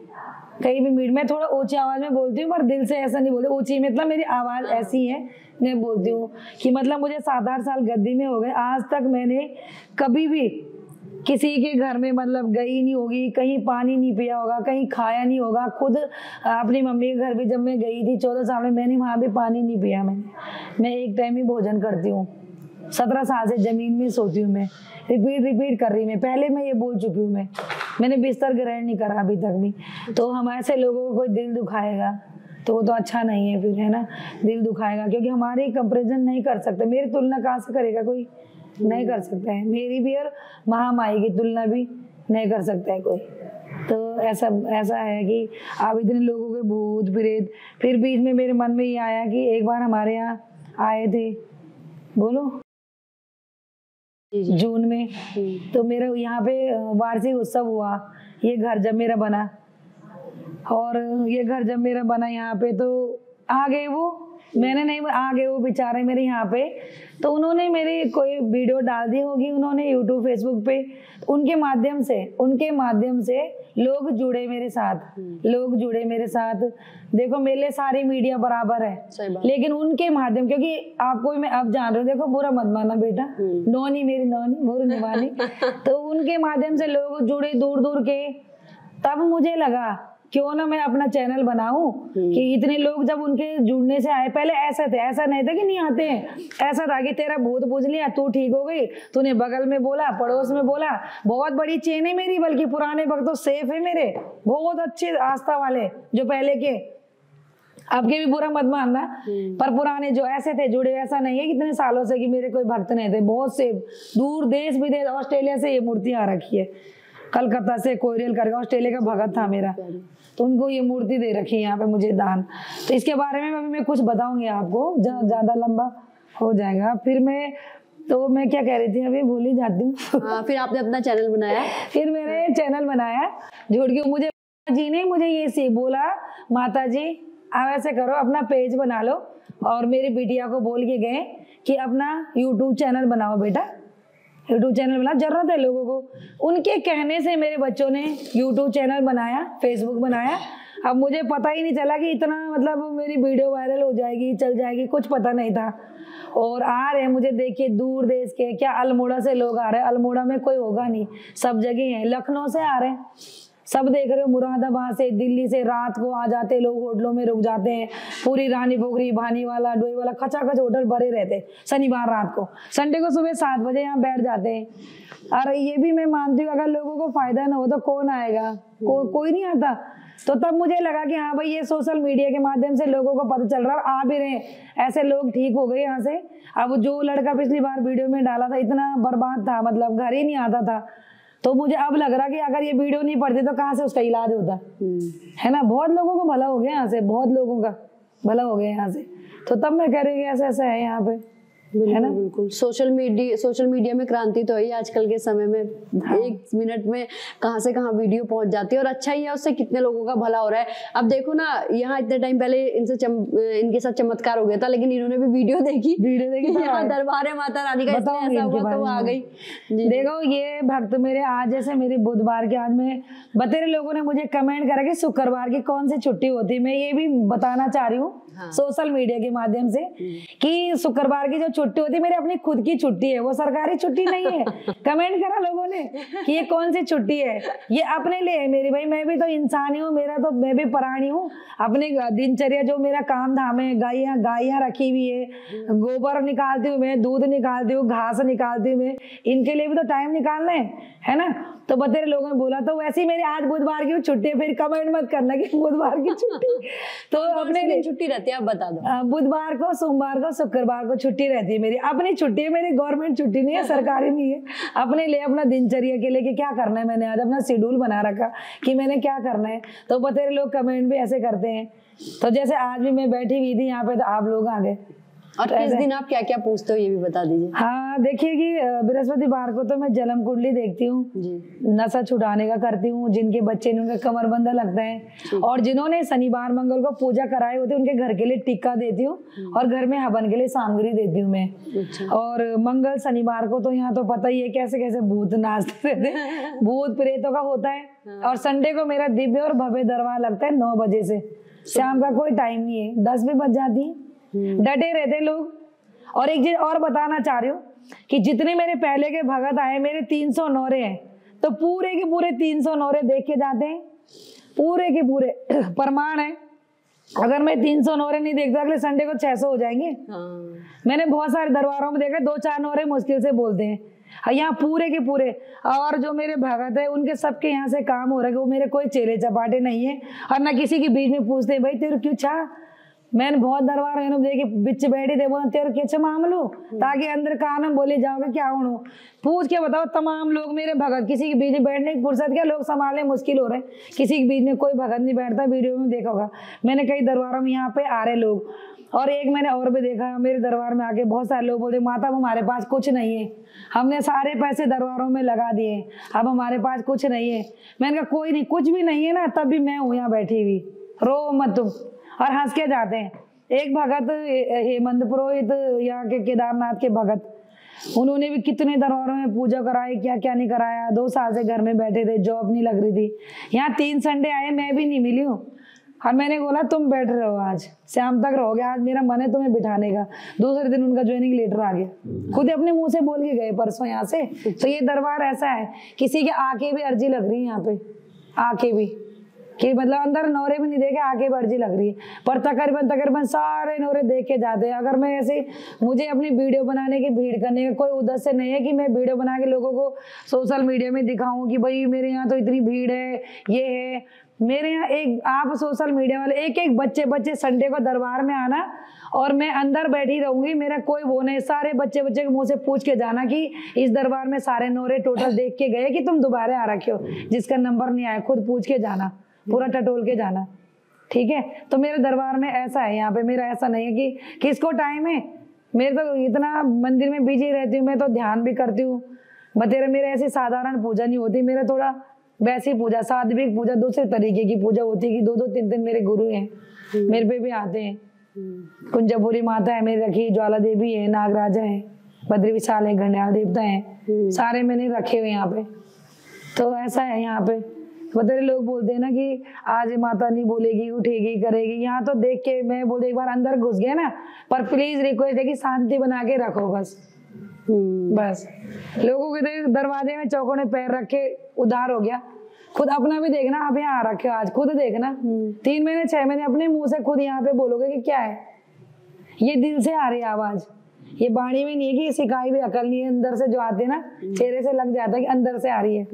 कहीं भी मीड मैं थोड़ा ऊँची आवाज़ में बोलती हूँ, पर दिल से ऐसा नहीं बोलती। ऊँची मतलब मेरी आवाज़ ऐसी है, मैं बोलती हूँ कि मतलब मुझे सात आठ साल गद्दी में हो गए। आज तक मैंने कभी भी किसी के घर में मतलब गई नहीं होगी, कहीं पानी नहीं पिया होगा, कहीं खाया नहीं होगा। खुद अपनी मम्मी के घर भी जब मैं गई थी चौदह साल में, मैंने वहाँ भी पानी नहीं पिया मैंने। मैं एक टाइम ही भोजन करती हूँ। सत्रह साल से ज़मीन में सोती हूँ मैं। रिपीट रिपीट कर रही मैं। पहले मैं ये बोल चुकी हूँ मैं। मैंने बिस्तर ग्रहण नहीं करा अभी तक भी। तो हम ऐसे लोगों को कोई दिल दुखाएगा तो वो तो अच्छा नहीं है फिर, है ना? दिल दुखाएगा, क्योंकि हमारे कंपेरिजन नहीं कर सकते। मेरी तुलना कहाँ से करेगा कोई? नहीं कर सकता है। मेरी भी और महामाई की तुलना भी नहीं कर सकता है कोई। तो ऐसा ऐसा है कि आप इतने लोगों के भूत प्रेत फिर बीच में मेरे मन में ये आया कि एक बार हमारे यहाँ आए थे। बोलो। जून में। तो मेरा यहाँ पे वार्षिक उत्सव हुआ। ये घर जब मेरा बना। और ये घर जब मेरा बना यहाँ पे तो आ गए वो मैंने नहीं आ गए वो बेचारे मेरे यहाँ पे तो उन्होंने मेरी कोई वीडियो डाल दी होगी उन्होंने यूट्यूब फेसबुक पे। उनके माध्यम से उनके माध्यम से लोग जुड़े मेरे साथ लोग जुड़े मेरे साथ। देखो मेरे लिए सारी मीडिया बराबर है लेकिन उनके माध्यम क्योंकि आपको मैं अब जान रही हूँ देखो बुरा मत माना बेटा। नौनी मेरी नौनी मोर निवानी। तो उनके माध्यम से लोग जुड़े दूर दूर के तब मुझे लगा क्यों ना मैं अपना चैनल बनाऊँ कि इतने लोग जब उनके जुड़ने से आए पहले ऐसा थे ऐसा नहीं था कि नहीं आते हैं। ऐसा था कि तेरा भूत पूछ लिया तू ठीक हो गई तूने बगल में बोला पड़ोस में बोला बहुत बड़ी चेन है मेरी बल्कि पुराने वक्त तो सेफ़ है मेरे बहुत अच्छे आस्था वाले जो पहले के। आपके भी बुरा मत मानना पर पुराने जो ऐसे थे जुड़े ऐसा नहीं है कितने सालों से कि मेरे कोई भक्त नहीं थे बहुत से दूर देश विदेश ऑस्ट्रेलिया से ये मूर्ति आ रखी है। कलकत्ता से कोयरियल करके ऑस्ट्रेलिया का भगत था मेरा। तो उनको ये मूर्ति दे रखी है यहाँ पे मुझे दान। तो इसके बारे में अभी मैं कुछ बताऊँगी आपको ज़्यादा लंबा हो जाएगा। फिर मैं तो मैं क्या कह रही थी अभी भूल ही जाती हूँ। हाँ फिर आपने अपना चैनल बनाया? फिर मैंने चैनल बनाया जोड़ के मुझे जी ने मुझे ये सी बोला माता जी आप ऐसे करो अपना पेज बना लो और मेरी बिटिया को बोल के गए कि अपना यूट्यूब चैनल बनाओ बेटा। यूट्यूब चैनल बना ज़रूरत है लोगों को। उनके कहने से मेरे बच्चों ने यूट्यूब चैनल बनाया फेसबुक बनाया। अब मुझे पता ही नहीं चला कि इतना मतलब मेरी वीडियो वायरल हो जाएगी, चल जाएगी, कुछ पता नहीं था। और आ रहे हैं मुझे देखिए दूर देश के, क्या अल्मोड़ा से लोग आ रहे हैं? अल्मोड़ा में कोई होगा नहीं। सब जगह हैं। लखनऊ से आ रहे हैं। सब देख रहे हो मुरादाबाद से दिल्ली से रात को आ जाते लोग होटलों में रुक जाते हैं। पूरी रानी पोखरी भानी वाला डोई वाला खचाखच होटल भरे रहते शनिवार रात को। संडे को सुबह सात बजे यहाँ बैठ जाते हैं। और ये भी मैं मानती हूँ अगर लोगों को फ़ायदा ना हो तो कौन आएगा? को, कोई नहीं आता। तो तब मुझे लगा कि हाँ भाई ये सोशल मीडिया के माध्यम से लोगों को पता चल रहा है आ भी रहे ऐसे लोग ठीक हो गए यहाँ से। अब जो लड़का पिछली बार वीडियो में डाला था इतना बर्बाद था मतलब घर ही नहीं आता था। तो मुझे अब लग रहा कि अगर ये वीडियो नहीं पड़ती तो कहाँ से उसका इलाज होता? है ना? बहुत लोगों को भला हो गया यहाँ से बहुत लोगों का भला हो गया यहाँ से। तो तब मैं कह रही ऐसा ऐसा है यहाँ पे। है ना? बिल्कुल। सोशल मीडिया सोशल मीडिया में क्रांति तो है आजकल के समय में। हाँ। एक मिनट में कहाँ से कहाँ वीडियो पहुँच जाती है और अच्छा ही है उससे कितने लोगों का भला हो रहा है। अब देखो ना यहाँ इतने टाइम पहले इनसे चम, इनके साथ चमत्कार हो गया था लेकिन इन्होंने भी वीडियो देखी। वीडियो देखी यहाँ दरबार है माता रानी का ऐसा हुआ तो वो आ गई। देखो ये भक्त मेरे आज जैसे मेरे बुधवार के आज में बतेरे लोगों ने मुझे कमेंट करा कि शुक्रवार की कौन सी छुट्टी होती है। मैं ये भी बताना चाह रही हूँ हाँ। सोशल मीडिया के माध्यम से कि शुक्रवार की जो छुट्टी होती है मेरी अपनी खुद की छुट्टी है वो सरकारी छुट्टी नहीं है। कमेंट करा लोगों ने कि ये कौन सी छुट्टी है? ये अपने लिए है मेरी भाई मैं भी तो इंसान ही हूँ मेरा तो मैं भी प्राणी हूँ। अपने दिनचर्या जो मेरा काम धाम है गायियाँ गायियाँ रखी हुई है गोबर निकालती हूँ मैं दूध निकालती हूँ घास निकालती हूँ मैं इनके लिए भी तो टाइम निकालना है है ना? तो बतेरे लोगों ने बोला तो वैसे ही मेरी आज बुधवार की छुट्टी है फिर कमेंट मत करना कि बुधवार की छुट्टी तो अपने छुट्टी रहती है आप बता दो। बुधवार को सोमवार को शुक्रवार को छुट्टी रहती है मेरी। अपनी छुट्टी है मेरी गवर्नमेंट छुट्टी नहीं है सरकारी नहीं है। अपने लिए अपना दिनचर्या के लिए कि क्या करना है मैंने आज अपना शेड्यूल बना रखा कि मैंने क्या करना है। तो बतेरे लोग कमेंट भी ऐसे करते हैं। तो जैसे आज भी मैं बैठी हुई थी यहाँ पे तो आप लोग आ गए। और किस दिन आप क्या क्या पूछते हो ये भी बता दीजिए। हाँ देखिए कि बृहस्पतिवार को तो मैं जन्म कुंडली देखती हूँ। नशा छुड़ाने का करती हूँ जिनके बच्चे ने उनका कमरबंदा लगता है। और जिन्होंने शनिवार मंगल को पूजा कराए होते हैं, उनके घर के लिए टिक्का देती हूँ और घर में हवन के लिए सामग्री देती हूँ मैं। अच्छा। और मंगल शनिवार को तो यहाँ तो पता ही है कैसे कैसे भूत नाचते रहते भूत प्रेतों का होता है। और संडे को मेरा दिव्य और भव्य दरबार लगता है नौ बजे से। शाम का कोई टाइम नहीं है। दस भी बज जाती है। डटे रहते लोग। और एक चीज़ और बताना चाह रही हूँ कि जितने मेरे पहले के भगत आए मेरे तीन सौ नौरे हैं तो पूरे के पूरे तीन सौ नौरे देख के जाते हैं। पूरे के पूरे प्रमाण है। अगर मैं तीन सौ नौरे नहीं देखता अगले संडे को छह सौ हो जाएँगे। हाँ। मैंने बहुत सारे दरबारों में देखा दो चार नौरे मुश्किल से बोलते हैं। यहाँ पूरे के पूरे। और जो मेरे भगत है उनके सबके यहाँ से काम हो रहा है वो मेरे कोई चेले चपाटे नहीं है और ना किसी के बीच में पूछते हैं भाई तेरे क्यों छा? मैंने बहुत दरबार है देखे बिच बैठी थे बोला तेरे क्या छा मामलो ताकि अंदर कान में बोले जाओगे क्या हूँ? पूछ के बताओ तमाम लोग मेरे भगत किसी के बीच में बैठने की फुर्सत क्या? लोग संभालने मुश्किल हो रहे हैं। किसी के बीच में कोई भगत नहीं बैठता वीडियो में देखा होगा। मैंने कई दरबारों में यहाँ पे आ रहे लोग और एक मैंने और भी देखा मेरे दरबार में आके बहुत सारे लोग बोलते माता अब हमारे पास कुछ नहीं है। हमने सारे पैसे दरबारों में लगा दिए अब हमारे पास कुछ नहीं है। मैंने कहा कोई नहीं कुछ भी नहीं है ना तब भी मैं हूँ यहाँ बैठी हुई। रो मत तुम। और हंस के जाते हैं। एक भगत हेमंत पुरोहित, यहाँ के केदारनाथ के भगत, उन्होंने भी कितने दरबारों में पूजा कराई क्या क्या नहीं कराया। दो साल से घर में बैठे थे, जॉब नहीं लग रही थी। यहाँ तीन संडे आए, मैं भी नहीं मिली हूँ। और मैंने बोला, तुम बैठ रहे हो आज, शाम तक रहोगे, आज मेरा मन है तुम्हें बिठाने का। दूसरे दिन उनका ज्वाइनिंग लेटर आ गया। खुद अपने मुँह से बोल के गए परसों यहाँ से। तो ये दरबार ऐसा है, किसी के आके भी अर्जी लग रही है यहाँ पे, आके भी। कि मतलब अंदर नौरे भी नहीं देखे, आगे अर्जी लग रही है। पर तकरीबन तकरीबन सारे नौरे देख के जाते हैं। अगर मैं ऐसे, मुझे अपनी वीडियो बनाने की भीड़ करने का कोई उद्देश्य नहीं है कि मैं वीडियो बना के लोगों को सोशल मीडिया में दिखाऊँ कि भाई, मेरे यहाँ तो इतनी भीड़ है, ये है। मेरे यहाँ एक, आप सोशल मीडिया वाले एक एक बच्चे बच्चे संडे को दरबार में आना और मैं अंदर बैठी रहूँगी, मेरा कोई वो नहीं। सारे बच्चे बच्चे के मुँह से पूछ के जाना कि इस दरबार में सारे नौरे टोटल देख के गए कि तुम दोबारा आ रखे हो, जिसका नंबर नहीं आया, खुद पूछ के जाना। पूरा टटोल के जाना। ठीक है? तो मेरे दरबार में ऐसा है यहाँ पे मेरा ऐसा नहीं है कि किसको टाइम है। मेरे तो इतना मंदिर में बिज़ी रहती हूँ मैं तो ध्यान भी करती हूँ। बतेरे मेरे ऐसी साधारण पूजा नहीं होती मेरा थोड़ा वैसी पूजा सात्विक पूजा दूसरे तरीके की पूजा होती है कि दो दो तीन तीन मेरे गुरु हैं। मेरे पे भी आते हैं। कुंजपुरी माता है मेरी रखी ज्वाला देवी है नागराजा है बद्री विशाल है गंड्याल देवता है। सारे मैंने रखे हुए यहाँ पे। तो ऐसा है यहाँ पे। बतेरे लोग बोलते हैं ना कि आज माता नहीं बोलेगी उठेगी करेगी। यहाँ तो देख के मैं बोलते एक बार अंदर घुस गया ना पर प्लीज़ रिक्वेस्ट है कि शांति बना के रखो बस। बस। लोगों के दरवाजे में चौकों ने पैर रखे उधार हो गया। खुद अपना भी देखना आप यहाँ आ रखे हो आज खुद देखना। तीन महीने छह महीने अपने मुँह से खुद यहाँ पे बोलोगे कि क्या है? ये दिल से आ रही आवाज़। ये बाणी में नहीं है कि सिखाई भी अकल नहीं है अंदर से जो आते है ना चेहरे से लग जाता है कि अंदर से आ रही है।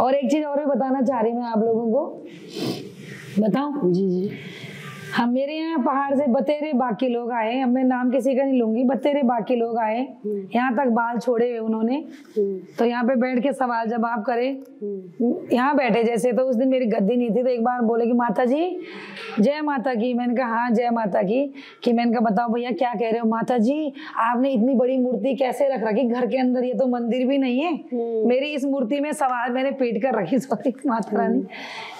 और एक चीज़ और भी बताना चाह रही हूँ मैं आप लोगों को। बताऊँ? जी जी। हम मेरे यहाँ पहाड़ से बतेरे बाकी लोग आए। अब मैं नाम किसी का नहीं लूँगी बतेरे बाकी लोग आए। यहाँ तक बाल छोड़े हुए उन्होंने। तो यहाँ पे बैठ के सवाल जवाब करे। यहाँ बैठे जैसे तो उस दिन मेरी गद्दी नहीं थी तो एक बार बोले कि माता जी जय माता की मैंने कहा हाँ जय माता की कि मैंने कहा बताओ भैया क्या कह रहे हो? माता जी आपने इतनी बड़ी मूर्ति कैसे रख रखी? घर के अंदर ये तो मंदिर भी नहीं है। मेरी इस मूर्ति में सवाल मैंने पीट कर रखी सॉरी माता रानी।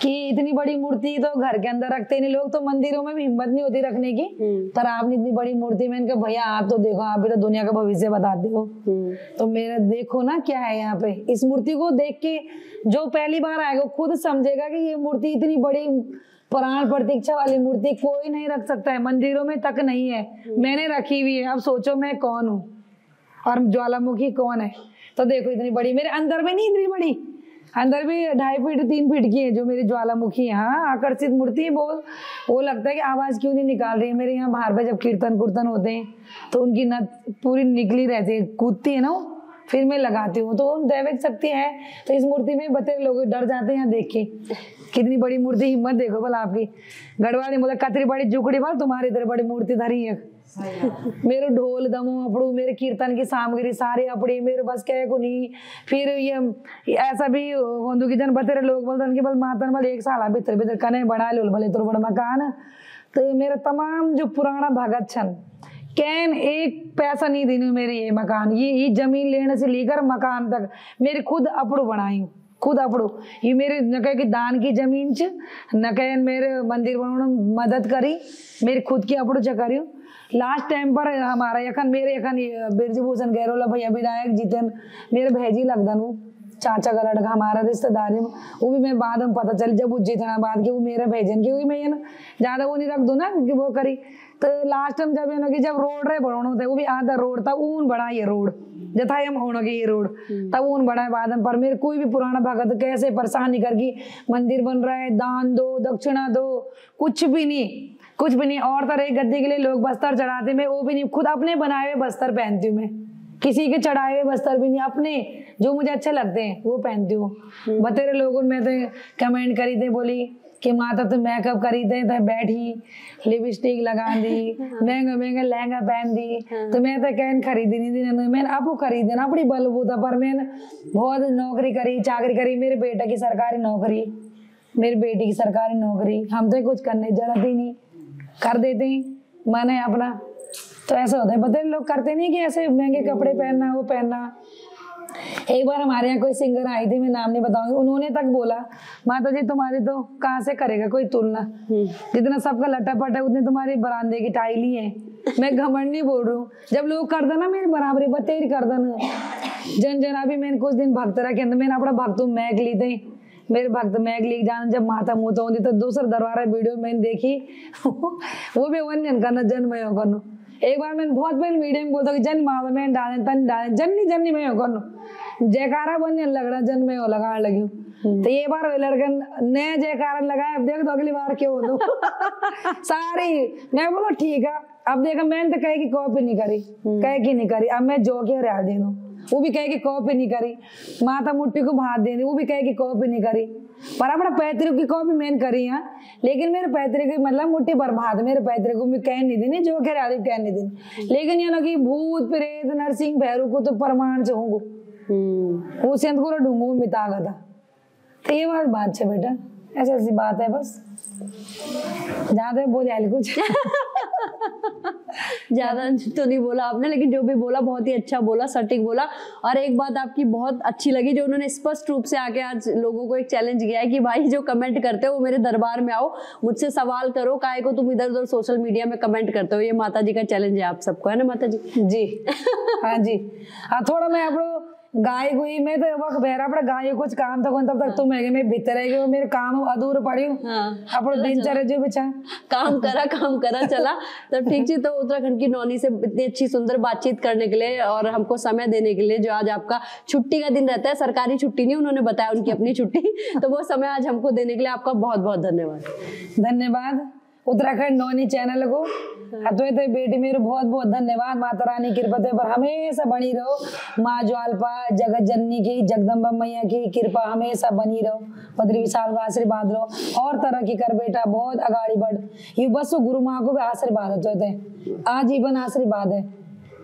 की इतनी बड़ी मूर्ति तो घर के अंदर रखते नहीं लोग तो मंदिरों में भी हिम्मत नहीं होती रखने की। पर आपने इतनी बड़ी मूर्ति मैंने कहा भैया आप तो देखो आप भी तो दुनिया का भविष्य बताते हो। तो मेरा देखो ना क्या है यहाँ पे। इस मूर्ति को देख के जो पहली बार आएगा खुद समझेगा कि ये मूर्ति इतनी बड़ी प्राण प्रतीक्षा वाली मूर्ति कोई नहीं रख सकता है। मंदिरों में तक नहीं है। मैंने रखी हुई है। अब सोचो मैं कौन हूँ? और ज्वालामुखी कौन है? तो देखो इतनी बड़ी। मेरे अंदर में नहीं इतनी बड़ी। अंदर भी ढाई फीट, तीन फीट की है जो मेरी ज्वालामुखी है। हाँ आकर्षित मूर्ति बहुत। वो लगता है कि आवाज़ क्यों नहीं निकाल रही है? मेरे यहाँ बाहर पे जब कीर्तन कुर्तन होते हैं तो उनकी नत पूरी निकली रहती है, कूदती है ना फिर मैं लगाती हूँ तो दैविक शक्ति है। तो इस मूर्ति में बतेरे लोग डर जाते हैं देख के। कितनी बड़ी मूर्ति, हिम्मत देखो भला आपकी। गढ़वाल ने बोला, कतरी बड़ी जुकड़ी भर तुम्हारी इधर बड़ी मूर्ति धरी है। मेरे ढोल दमो अपड़ू, मेरे कीर्तन की सामग्री सारी अपड़ी, मेरे बस कह को नहीं। फिर ये ऐसा भी होंदू की जन बतेरे लोग बोलते कि बल मातन बल एक साल भीतर भीतर कने बना लो, भले तो बड़ा मकान। तो मेरे तमाम जो पुराना भगत छन, कैन एक पैसा नहीं देनी मेरे ये मकान। ये ये ज़मीन लेने से लेकर मकान तक मेरे खुद अपड़ू बनाई, खुद अपड़ू। ये मेरे, न कहे कि दान की ज़मीन च, न कहे मेरे मंदिर बनाने मदद करी, मेरी खुद की अपड़ू च करी लास्ट टाइम पर हमारा यखन मेरे यखन बिरजभूषण गैरोला भैया विधायक जीतन मेरे भेजी लगदन वो चाचा का लड़का हमारा रिश्तेदारी में वो भी मैं बाद में पता चल जब वो जीतना बाद के वो मेरे भेजन क्योंकि मैं ये ना ज़्यादा वो नहीं रख दूँ ना कि वो करी। तो लास्ट टाइम जब ये ना कि जब रोड रे बढ़ानो थे वो भी आधा रोड था ऊन बड़ा ये रोड जथा हम होना कि ये रोड तब ऊन बड़ा है बाद में पर मेरे कोई भी पुराना भगत कैसे परेशान नहीं कर मंदिर बन रहा है दान दो दक्षिणा दो कुछ भी नहीं। कुछ भी नहीं और तरह गद्दी के लिए लोग बस्तर चढ़ाते मैं वो भी नहीं खुद अपने बनाए हुए बस्तर पहनती हूँ मैं। किसी के चढ़ाए हुए बस्तर भी नहीं अपने जो मुझे अच्छे लगते हैं वो पहनती हूँ। बतेरे लोगों में तो कमेंट करी थे बोली कि माता तो मेकअप करी थे तो बैठी लिपस्टिक लगा दी महँगा महँगा लहंगा पहन दी। तो मैं तो कहन खरीदी नहीं थी ना मैंने आपको खरीदे ना अपनी बलबूता पर मैंने बहुत नौकरी करी चाकरी करी मेरे बेटे की सरकारी नौकरी मेरी बेटी की सरकारी नौकरी हम तो कुछ करने ज़रूरत ही नहीं। कर देते हैं। मैंने अपना तो ऐसा होता है। बदल लोग करते नहीं कि ऐसे महँगे कपड़े पहनना वो पहनना। एक बार हमारे यहाँ कोई सिंगर आई थी मैं नाम नहीं बताऊँगी। उन्होंने तक बोला माता जी तुम्हारे तो कहाँ से करेगा कोई तुलना? जितना सबका लट्टा पटा है उतनी तुम्हारी बरामदे की टाइली है मैं घमंड नहीं बोल रही हूँ। जब लोग कर देना मेरी बराबरी बतेरी कर देना। जन जन अभी मैंने कुछ दिन भक्त रखे अंदर मैंने अपना भक्त मैग ली थी। मेरे भक्त मैग ली जान जब माता मुँह तो होती तो दूसरा दरबार वीडियो मैंने देखी। वो भी वन जन करना जन्म करना। एक बार मैंने बहुत पहले मीडिया में बोलता कि जन मावा में डाले तन डाले जन्नी जन्नी में करनो। जयकारा बनने लग रहा जन में हो लगा लगी। तो ये बार वे लड़कन ने जयकारा लगाया अब देख तो अगली बार क्यों दो सारी मैं बोला ठीक है। अब देखा मैंने तो कहे की कॉपी नहीं करी। कहे की नहीं करी। अब मैं जो के हरियाल दे दूँ वो भी कहे कि कॉपी नहीं करी। माता मुट्ठी को भात दे दी वो भी कहे कि कॉपी नहीं करी। पर अपना पैतृक की कॉपी मैंने करी है। लेकिन मेरे पैतृक की मतलब मुट्ठी पर भात मेरे पैतृक को मैं कह नहीं दी जो कह रहा कह नहीं दी लेकिन ये ना कि भूत प्रेत नरसिंह भैरू को तो प्रमाण से होंगे हम्म। वो सेंत को ढूंढू मिता गया था तो ये बात बात है बेटा। ऐसी ऐसी बात है बस। ज़्यादा बोले आयल कुछ। ज़्यादा तो नहीं बोला आपने लेकिन जो भी बोला बहुत ही अच्छा बोला सटीक बोला। और एक बात आपकी बहुत अच्छी लगी जो उन्होंने स्पष्ट रूप से आके आज लोगों को एक चैलेंज किया है कि भाई जो कमेंट करते हो वो मेरे दरबार में आओ मुझसे सवाल करो काहे को तुम इधर उधर सोशल मीडिया में कमेंट करते हो ये माता जी का चैलेंज है आप सबको है ना माता जी। जी हाँ जी। हाँ थोड़ा मैं आप गाय हुई मैं तो वक्त बहरा पड़ा गाय कुछ काम था कौन तब तक तुम है। मैं भीतर है गए मेरे काम अधूर पड़ी हूँ हाँ, अपनो दिनचर्या जो बचा काम करा काम करा चला। तब ठीक जी तो उत्तराखंड की नौनी से इतनी अच्छी सुंदर बातचीत करने के लिए और हमको समय देने के लिए जो आज आपका छुट्टी का दिन रहता है सरकारी छुट्टी नहीं उन्होंने बताया उनकी अपनी छुट्टी तो वो समय आज हमको देने के लिए आपका बहुत बहुत धन्यवाद। धन्यवाद। उत्तराखंड नौनी चैनल को। अद्वैत बेटी मेरे बहुत बहुत धन्यवाद। माता रानी कृपा पर हमेशा बनी रहो। माँ ज्वालपा जगत जननी की जगदम्बा मैया की कृपा हमेशा बनी रहो। पदरी विशाल का आशीर्वाद रहो। और तरह की कर बेटा बहुत अगाड़ी बढ़। ये बस गुरु माँ को भी आशीर्वाद है आजीवन आशीर्वाद है।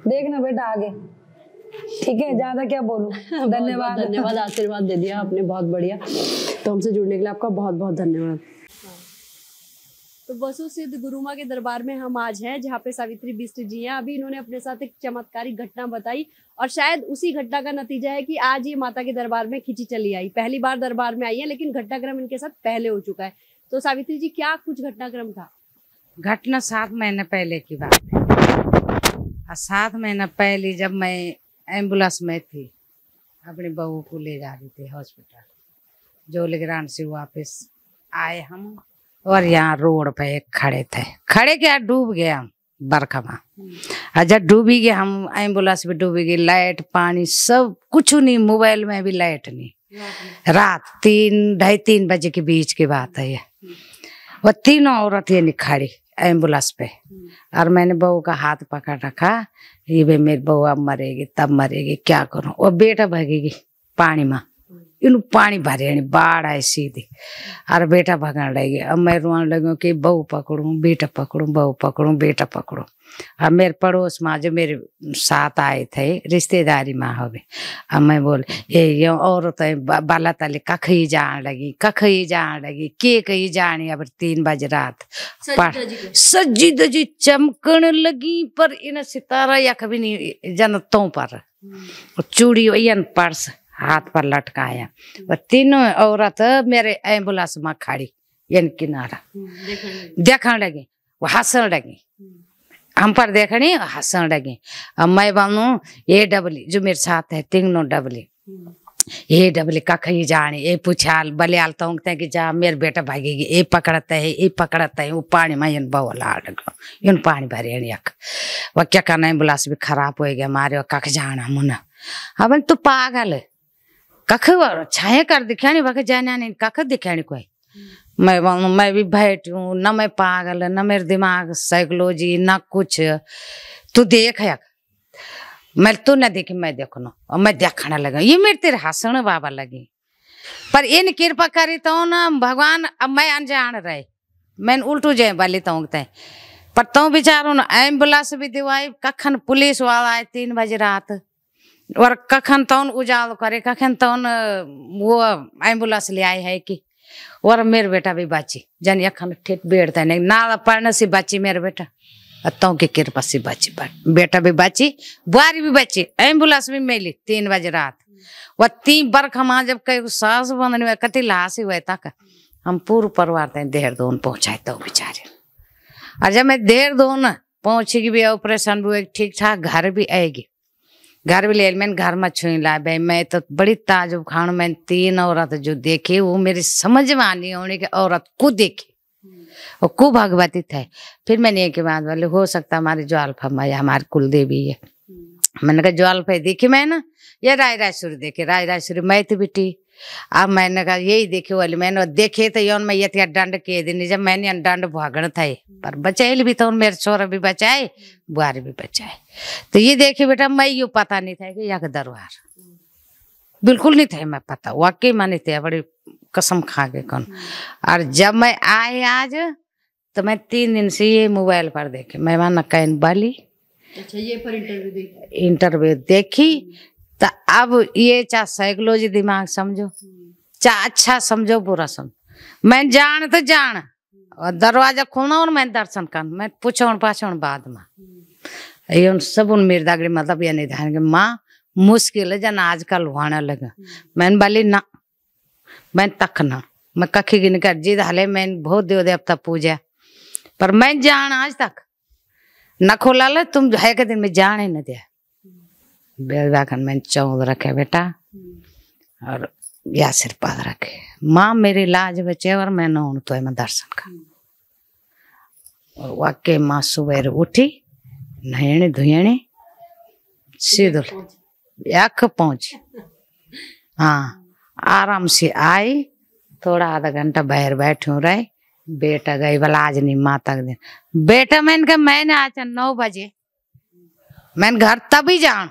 देखना बेटा आगे। ठीक है ज़्यादा क्या बोलूँ? धन्यवाद। धन्यवाद आशीर्वाद दे दिया आपने बहुत बढ़िया। तो हमसे जुड़ने के लिए आपका बहुत बहुत धन्यवाद। तो वसु सिद्ध गुरुमा के दरबार में हम आज हैं, जहाँ पे सावित्री बिष्ट जी हैं। अभी इन्होंने अपने साथ एक चमत्कारिक घटना बताई और शायद उसी घटना का नतीजा है कि आज ये माता के दरबार में खिंची चली आई। पहली बार दरबार में आई है, लेकिन घटनाक्रम इनके साथ पहले हो चुका है। तो सावित्री जी, क्या कुछ घटनाक्रम था? घटना सात महीने पहले की बात है। सात महीना पहले जब मैं एंबुलेंस में थी, अपनी बहू को ले जा रही थी हॉस्पिटल। जोलीग्रांड से वापस आए हम और यहाँ रोड पे एक खड़े थे। खड़े क्या? डूब गए हम, बरखा में। जब डूबी गए, हम एंबुलेंस भी डूबी गई, लाइट, पानी सब कुछ नहीं, मोबाइल में भी लाइट नहीं। रात तीन, ढाई तीन बजे के बीच की बात है ये। वो तीनों औरत ये खड़ी एंबुलेंस पे। और मैंने बहू का हाथ पकड़ रखा, ये भाई मेरी बहू अब मरेगी, तब मरेगी, क्या करूँ? वो बेटा भगेगी पानी में। इन पानी भरे नहीं बाढ़ आई सीधी और बेटा भगन लगी अब मैं रोने लगी कि बहू पकड़ूं बेटा पकड़ूं बहू पकड़ूं बेटा पकड़ूं अब मेरे पड़ोस में जो मेरे साथ आए थे रिश्तेदारी में हो गए अब मैं बोल ये ये औरत है ब- बाला तले कख ही जान लगी कख ही जान लगी के कही जानी अब तीन बजे रात पर सजी दजी चमकन लगी पर इन सितारा या कभी नहीं जनतों पर चूड़ी वही पर्स हाथ पर लटकाया। और तीनों औरत मेरे एंबुलेंस में खड़ी, यानी किनारा। देखने लगी, वो हंसन लगी। हम पर देखनी, हंसन लगी। अब मैं बनू ये डबली जो मेरे साथ है तीनों डबली। ये डबली का खई जानी ये पूछाल, बलियाल तोंगते कि जा, मेरे बेटा भागेगी ये पकड़ते है ये पकड़ते है, वो पानी में इन बवला लगो इन पानी भरे यक वह क्या करना, एंबुलेंस भी खराब हो गया, मारे कख जाना मुना अब तू पागल है। कख छाए कर दिखानी वह जाना नहीं कख दिखानी कोई। मैं बोलूँ, मैं भी बैठी हूँ न मैं पागल न मेरे दिमाग साइकोलॉजी न कुछ। तू देख यक मैं तू न देखी मैं देखनो और मैं देखने लगा। ये मेरे तेरे हंसने बाबा लगी। पर इन कृपा करी तो ना भगवान अब मैं अनजान रहे। मैंने उल्टू जाए वाली तो पर तो बेचारो ना एंबुलेंस भी दिवाई कखन पुलिस वाला आए तीन बजे रात। और कखन तौन उजाल करे, कखन तौन वो एंबुलेंस ले आए है कि, और मेरे बेटा भी बची। जन अखन ठेठ बैठता नहीं नाला पढ़ने से बची मेरे बेटा। तो की कृपा से बची बेटा भी बची, बुआरी भी बची, एंबुलेंस भी मिली तीन बजे रात। वह तीन बरख हम जब कई सास बंधनी हुए, कति लासी हुए तक, हम पूरा परिवार तक देहरादून पहुँचाए तो बेचारे। और जब मैं देहरादून पहुंचेगी भी, ऑपरेशन भी ठीक ठाक, घर भी आएगी। घर भी ले मैंने घर में छुई ला भाई मैं तो बड़ी ताजुब खान मैंने तीन औरत जो देखी वो मेरी समझ में आनी होने की औरत को देखी। और को भगवती थे। फिर मैंने एक बात बोले हो सकता हमारी ज्वालफा माया हमारी कुल देवी है मैंने कहा ज्वालफा देखी मैं ना ये राय रायसुरी देखी राय रायसुरी मैं तो बेटी। अब मैंने कहा यही देखी वाली मैंने देखे तो यौन मैं ये दंड के दिन जब मैंने दंड भागण था पर बचाए भी तो मेरे छोरा भी बचाए बुआरी भी बचाए। तो ये देखी बेटा मैं यू पता नहीं था कि यह दरबार। बिल्कुल नहीं थे मैं पता वाकई में नहीं थे बड़ी कसम खा के कौन। और जब मैं आए आज तो मैं तीन दिन से ये मोबाइल पर देखे मैं वहाँ कैन बाली। अच्छा ये पर इंटरव्यू देखा? इंटरव्यू देखी तो अब ये चाहे साइकोलॉजी दिमाग समझो। चाहे अच्छा समझो, बुरा समझो। मैं जान तो जान। और दरवाज़ा खोलना और मैं दर्शन करना। मैं पूछण पाछण बाद में। ये उन सब उन मिर्दागड़ी मतलब ये निधान के माँ, मुश्किल है जन आजकल होने लगा। मैंने बोली ना मैं तक ना। मैं कखी गिन कर जिद हले मैं बहुत देव देवता पूजा। पर मैं जान आज तक। न खोला ले, तुम है के दिन में जाने न दिया। बेलवाखन मैंने चौंद रखे बेटा। और या रखे। माँ मेरी लाज बचे और मैं नौन तो मैं दर्शन कर। और वाकई माँ सुबह उठी नहणी धुएणी सीधो यख पहुँची। हाँ आराम से आई, थोड़ा आधा घंटा बाहर बैठी हूँ रही। बेटा गई बोला, आज नहीं माँ तक दिन। बेटा मैंने कहा, मैंने आज नौ बजे। मैंने घर तभी जान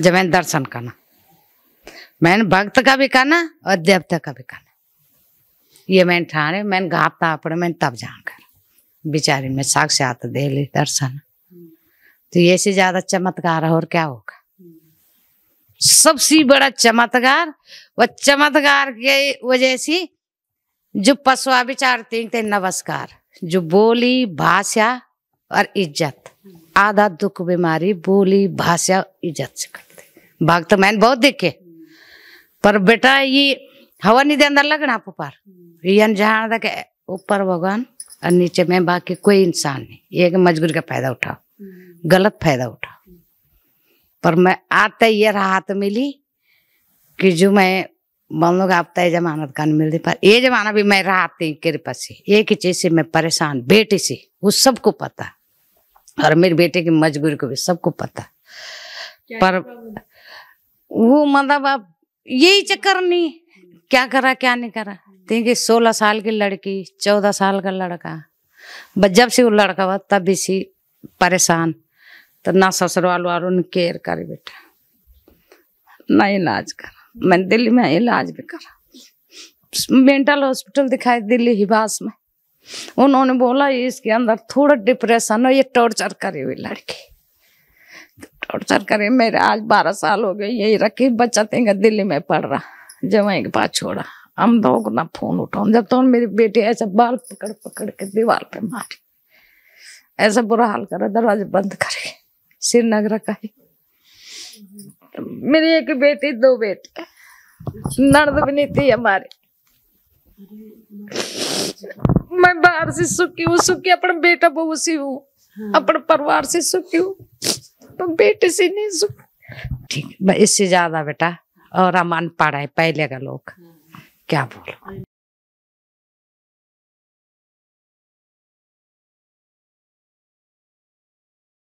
जब मैंने दर्शन करना। मैंने भक्त का भी करना और देवता का भी करना। ये मैंने ठाने मैंने घापता अपने मैंने तब जान कर। बेचारी में साक्षात दे ली दर्शन। तो ये से ज़्यादा चमत्कार और क्या होगा? सबसे बड़ा चमत्कार वह चमत्कार के वजह से जो पशुआ विचारते थे नमस्कार, जो बोली भाषा और इज़्ज़त। आधा दुख बीमारी बोली भाषा इज़्ज़त से करते तो मैंने बहुत देखे। पर बेटा ये हवा नहीं दे अंदर लगना पुपार ये अनजान था कि ऊपर भगवान और नीचे में बाकी कोई इंसान नहीं। एक मजबूरी का फ़ायदा उठाओ। गलत फ़ायदा उठाओ। पर मैं आते ये राहत मिली कि जो मैं बोल लोग आप तय जमानत का नहीं मिलती पर ये जमाना भी मैं राहती कृपा से। एक ही चीज़ से मैं परेशान बेटी से वो सबको पता। और मेरे बेटे की मजबूरी को भी सबको पता। पर वो मतलब अब यही चक्कर नहीं। क्या करा, क्या नहीं करा। देखिए सोलह साल की लड़की, चौदह साल का लड़का। बस जब से वो लड़का हुआ, तब इसी परेशान। तो ना ससुराल वालों ने केयर करे बेटा। ना इलाज करा। मैंने दिल्ली में इलाज भी करा। मेंटल हॉस्पिटल दिखाई दिल्ली हिबास में। उन्होंने बोला, इसके अंदर थोड़ा डिप्रेशन है ये टॉर्चर करे हुई लड़की। टॉर्चर करे मेरे आज बारह साल हो गए, यही रखी बच्चा तेगा दिल्ली में पढ़ रहा। जब के पास छोड़ा, हम दो ना फ़ोन उठाऊं जब तो मेरी बेटी ऐसा बाल पकड़ पकड़ के दीवार पे मारी। ऐसा बुरा हाल करे, दरवाजे बंद करे श्रीनगर का ही। मेरी एक बेटी, दो बेटे नर्द भी नहीं थी हमारे। मैं बाहर से सुखी हूँ, सुखी, अपने बेटा बहू सी हूँ, अपने परिवार से सुखी हूँ। तो बेटे से नहीं सुन ठीक इससे ज़्यादा बेटा, और हम अनपढ़ है, पहले का लोग। क्या बोलो?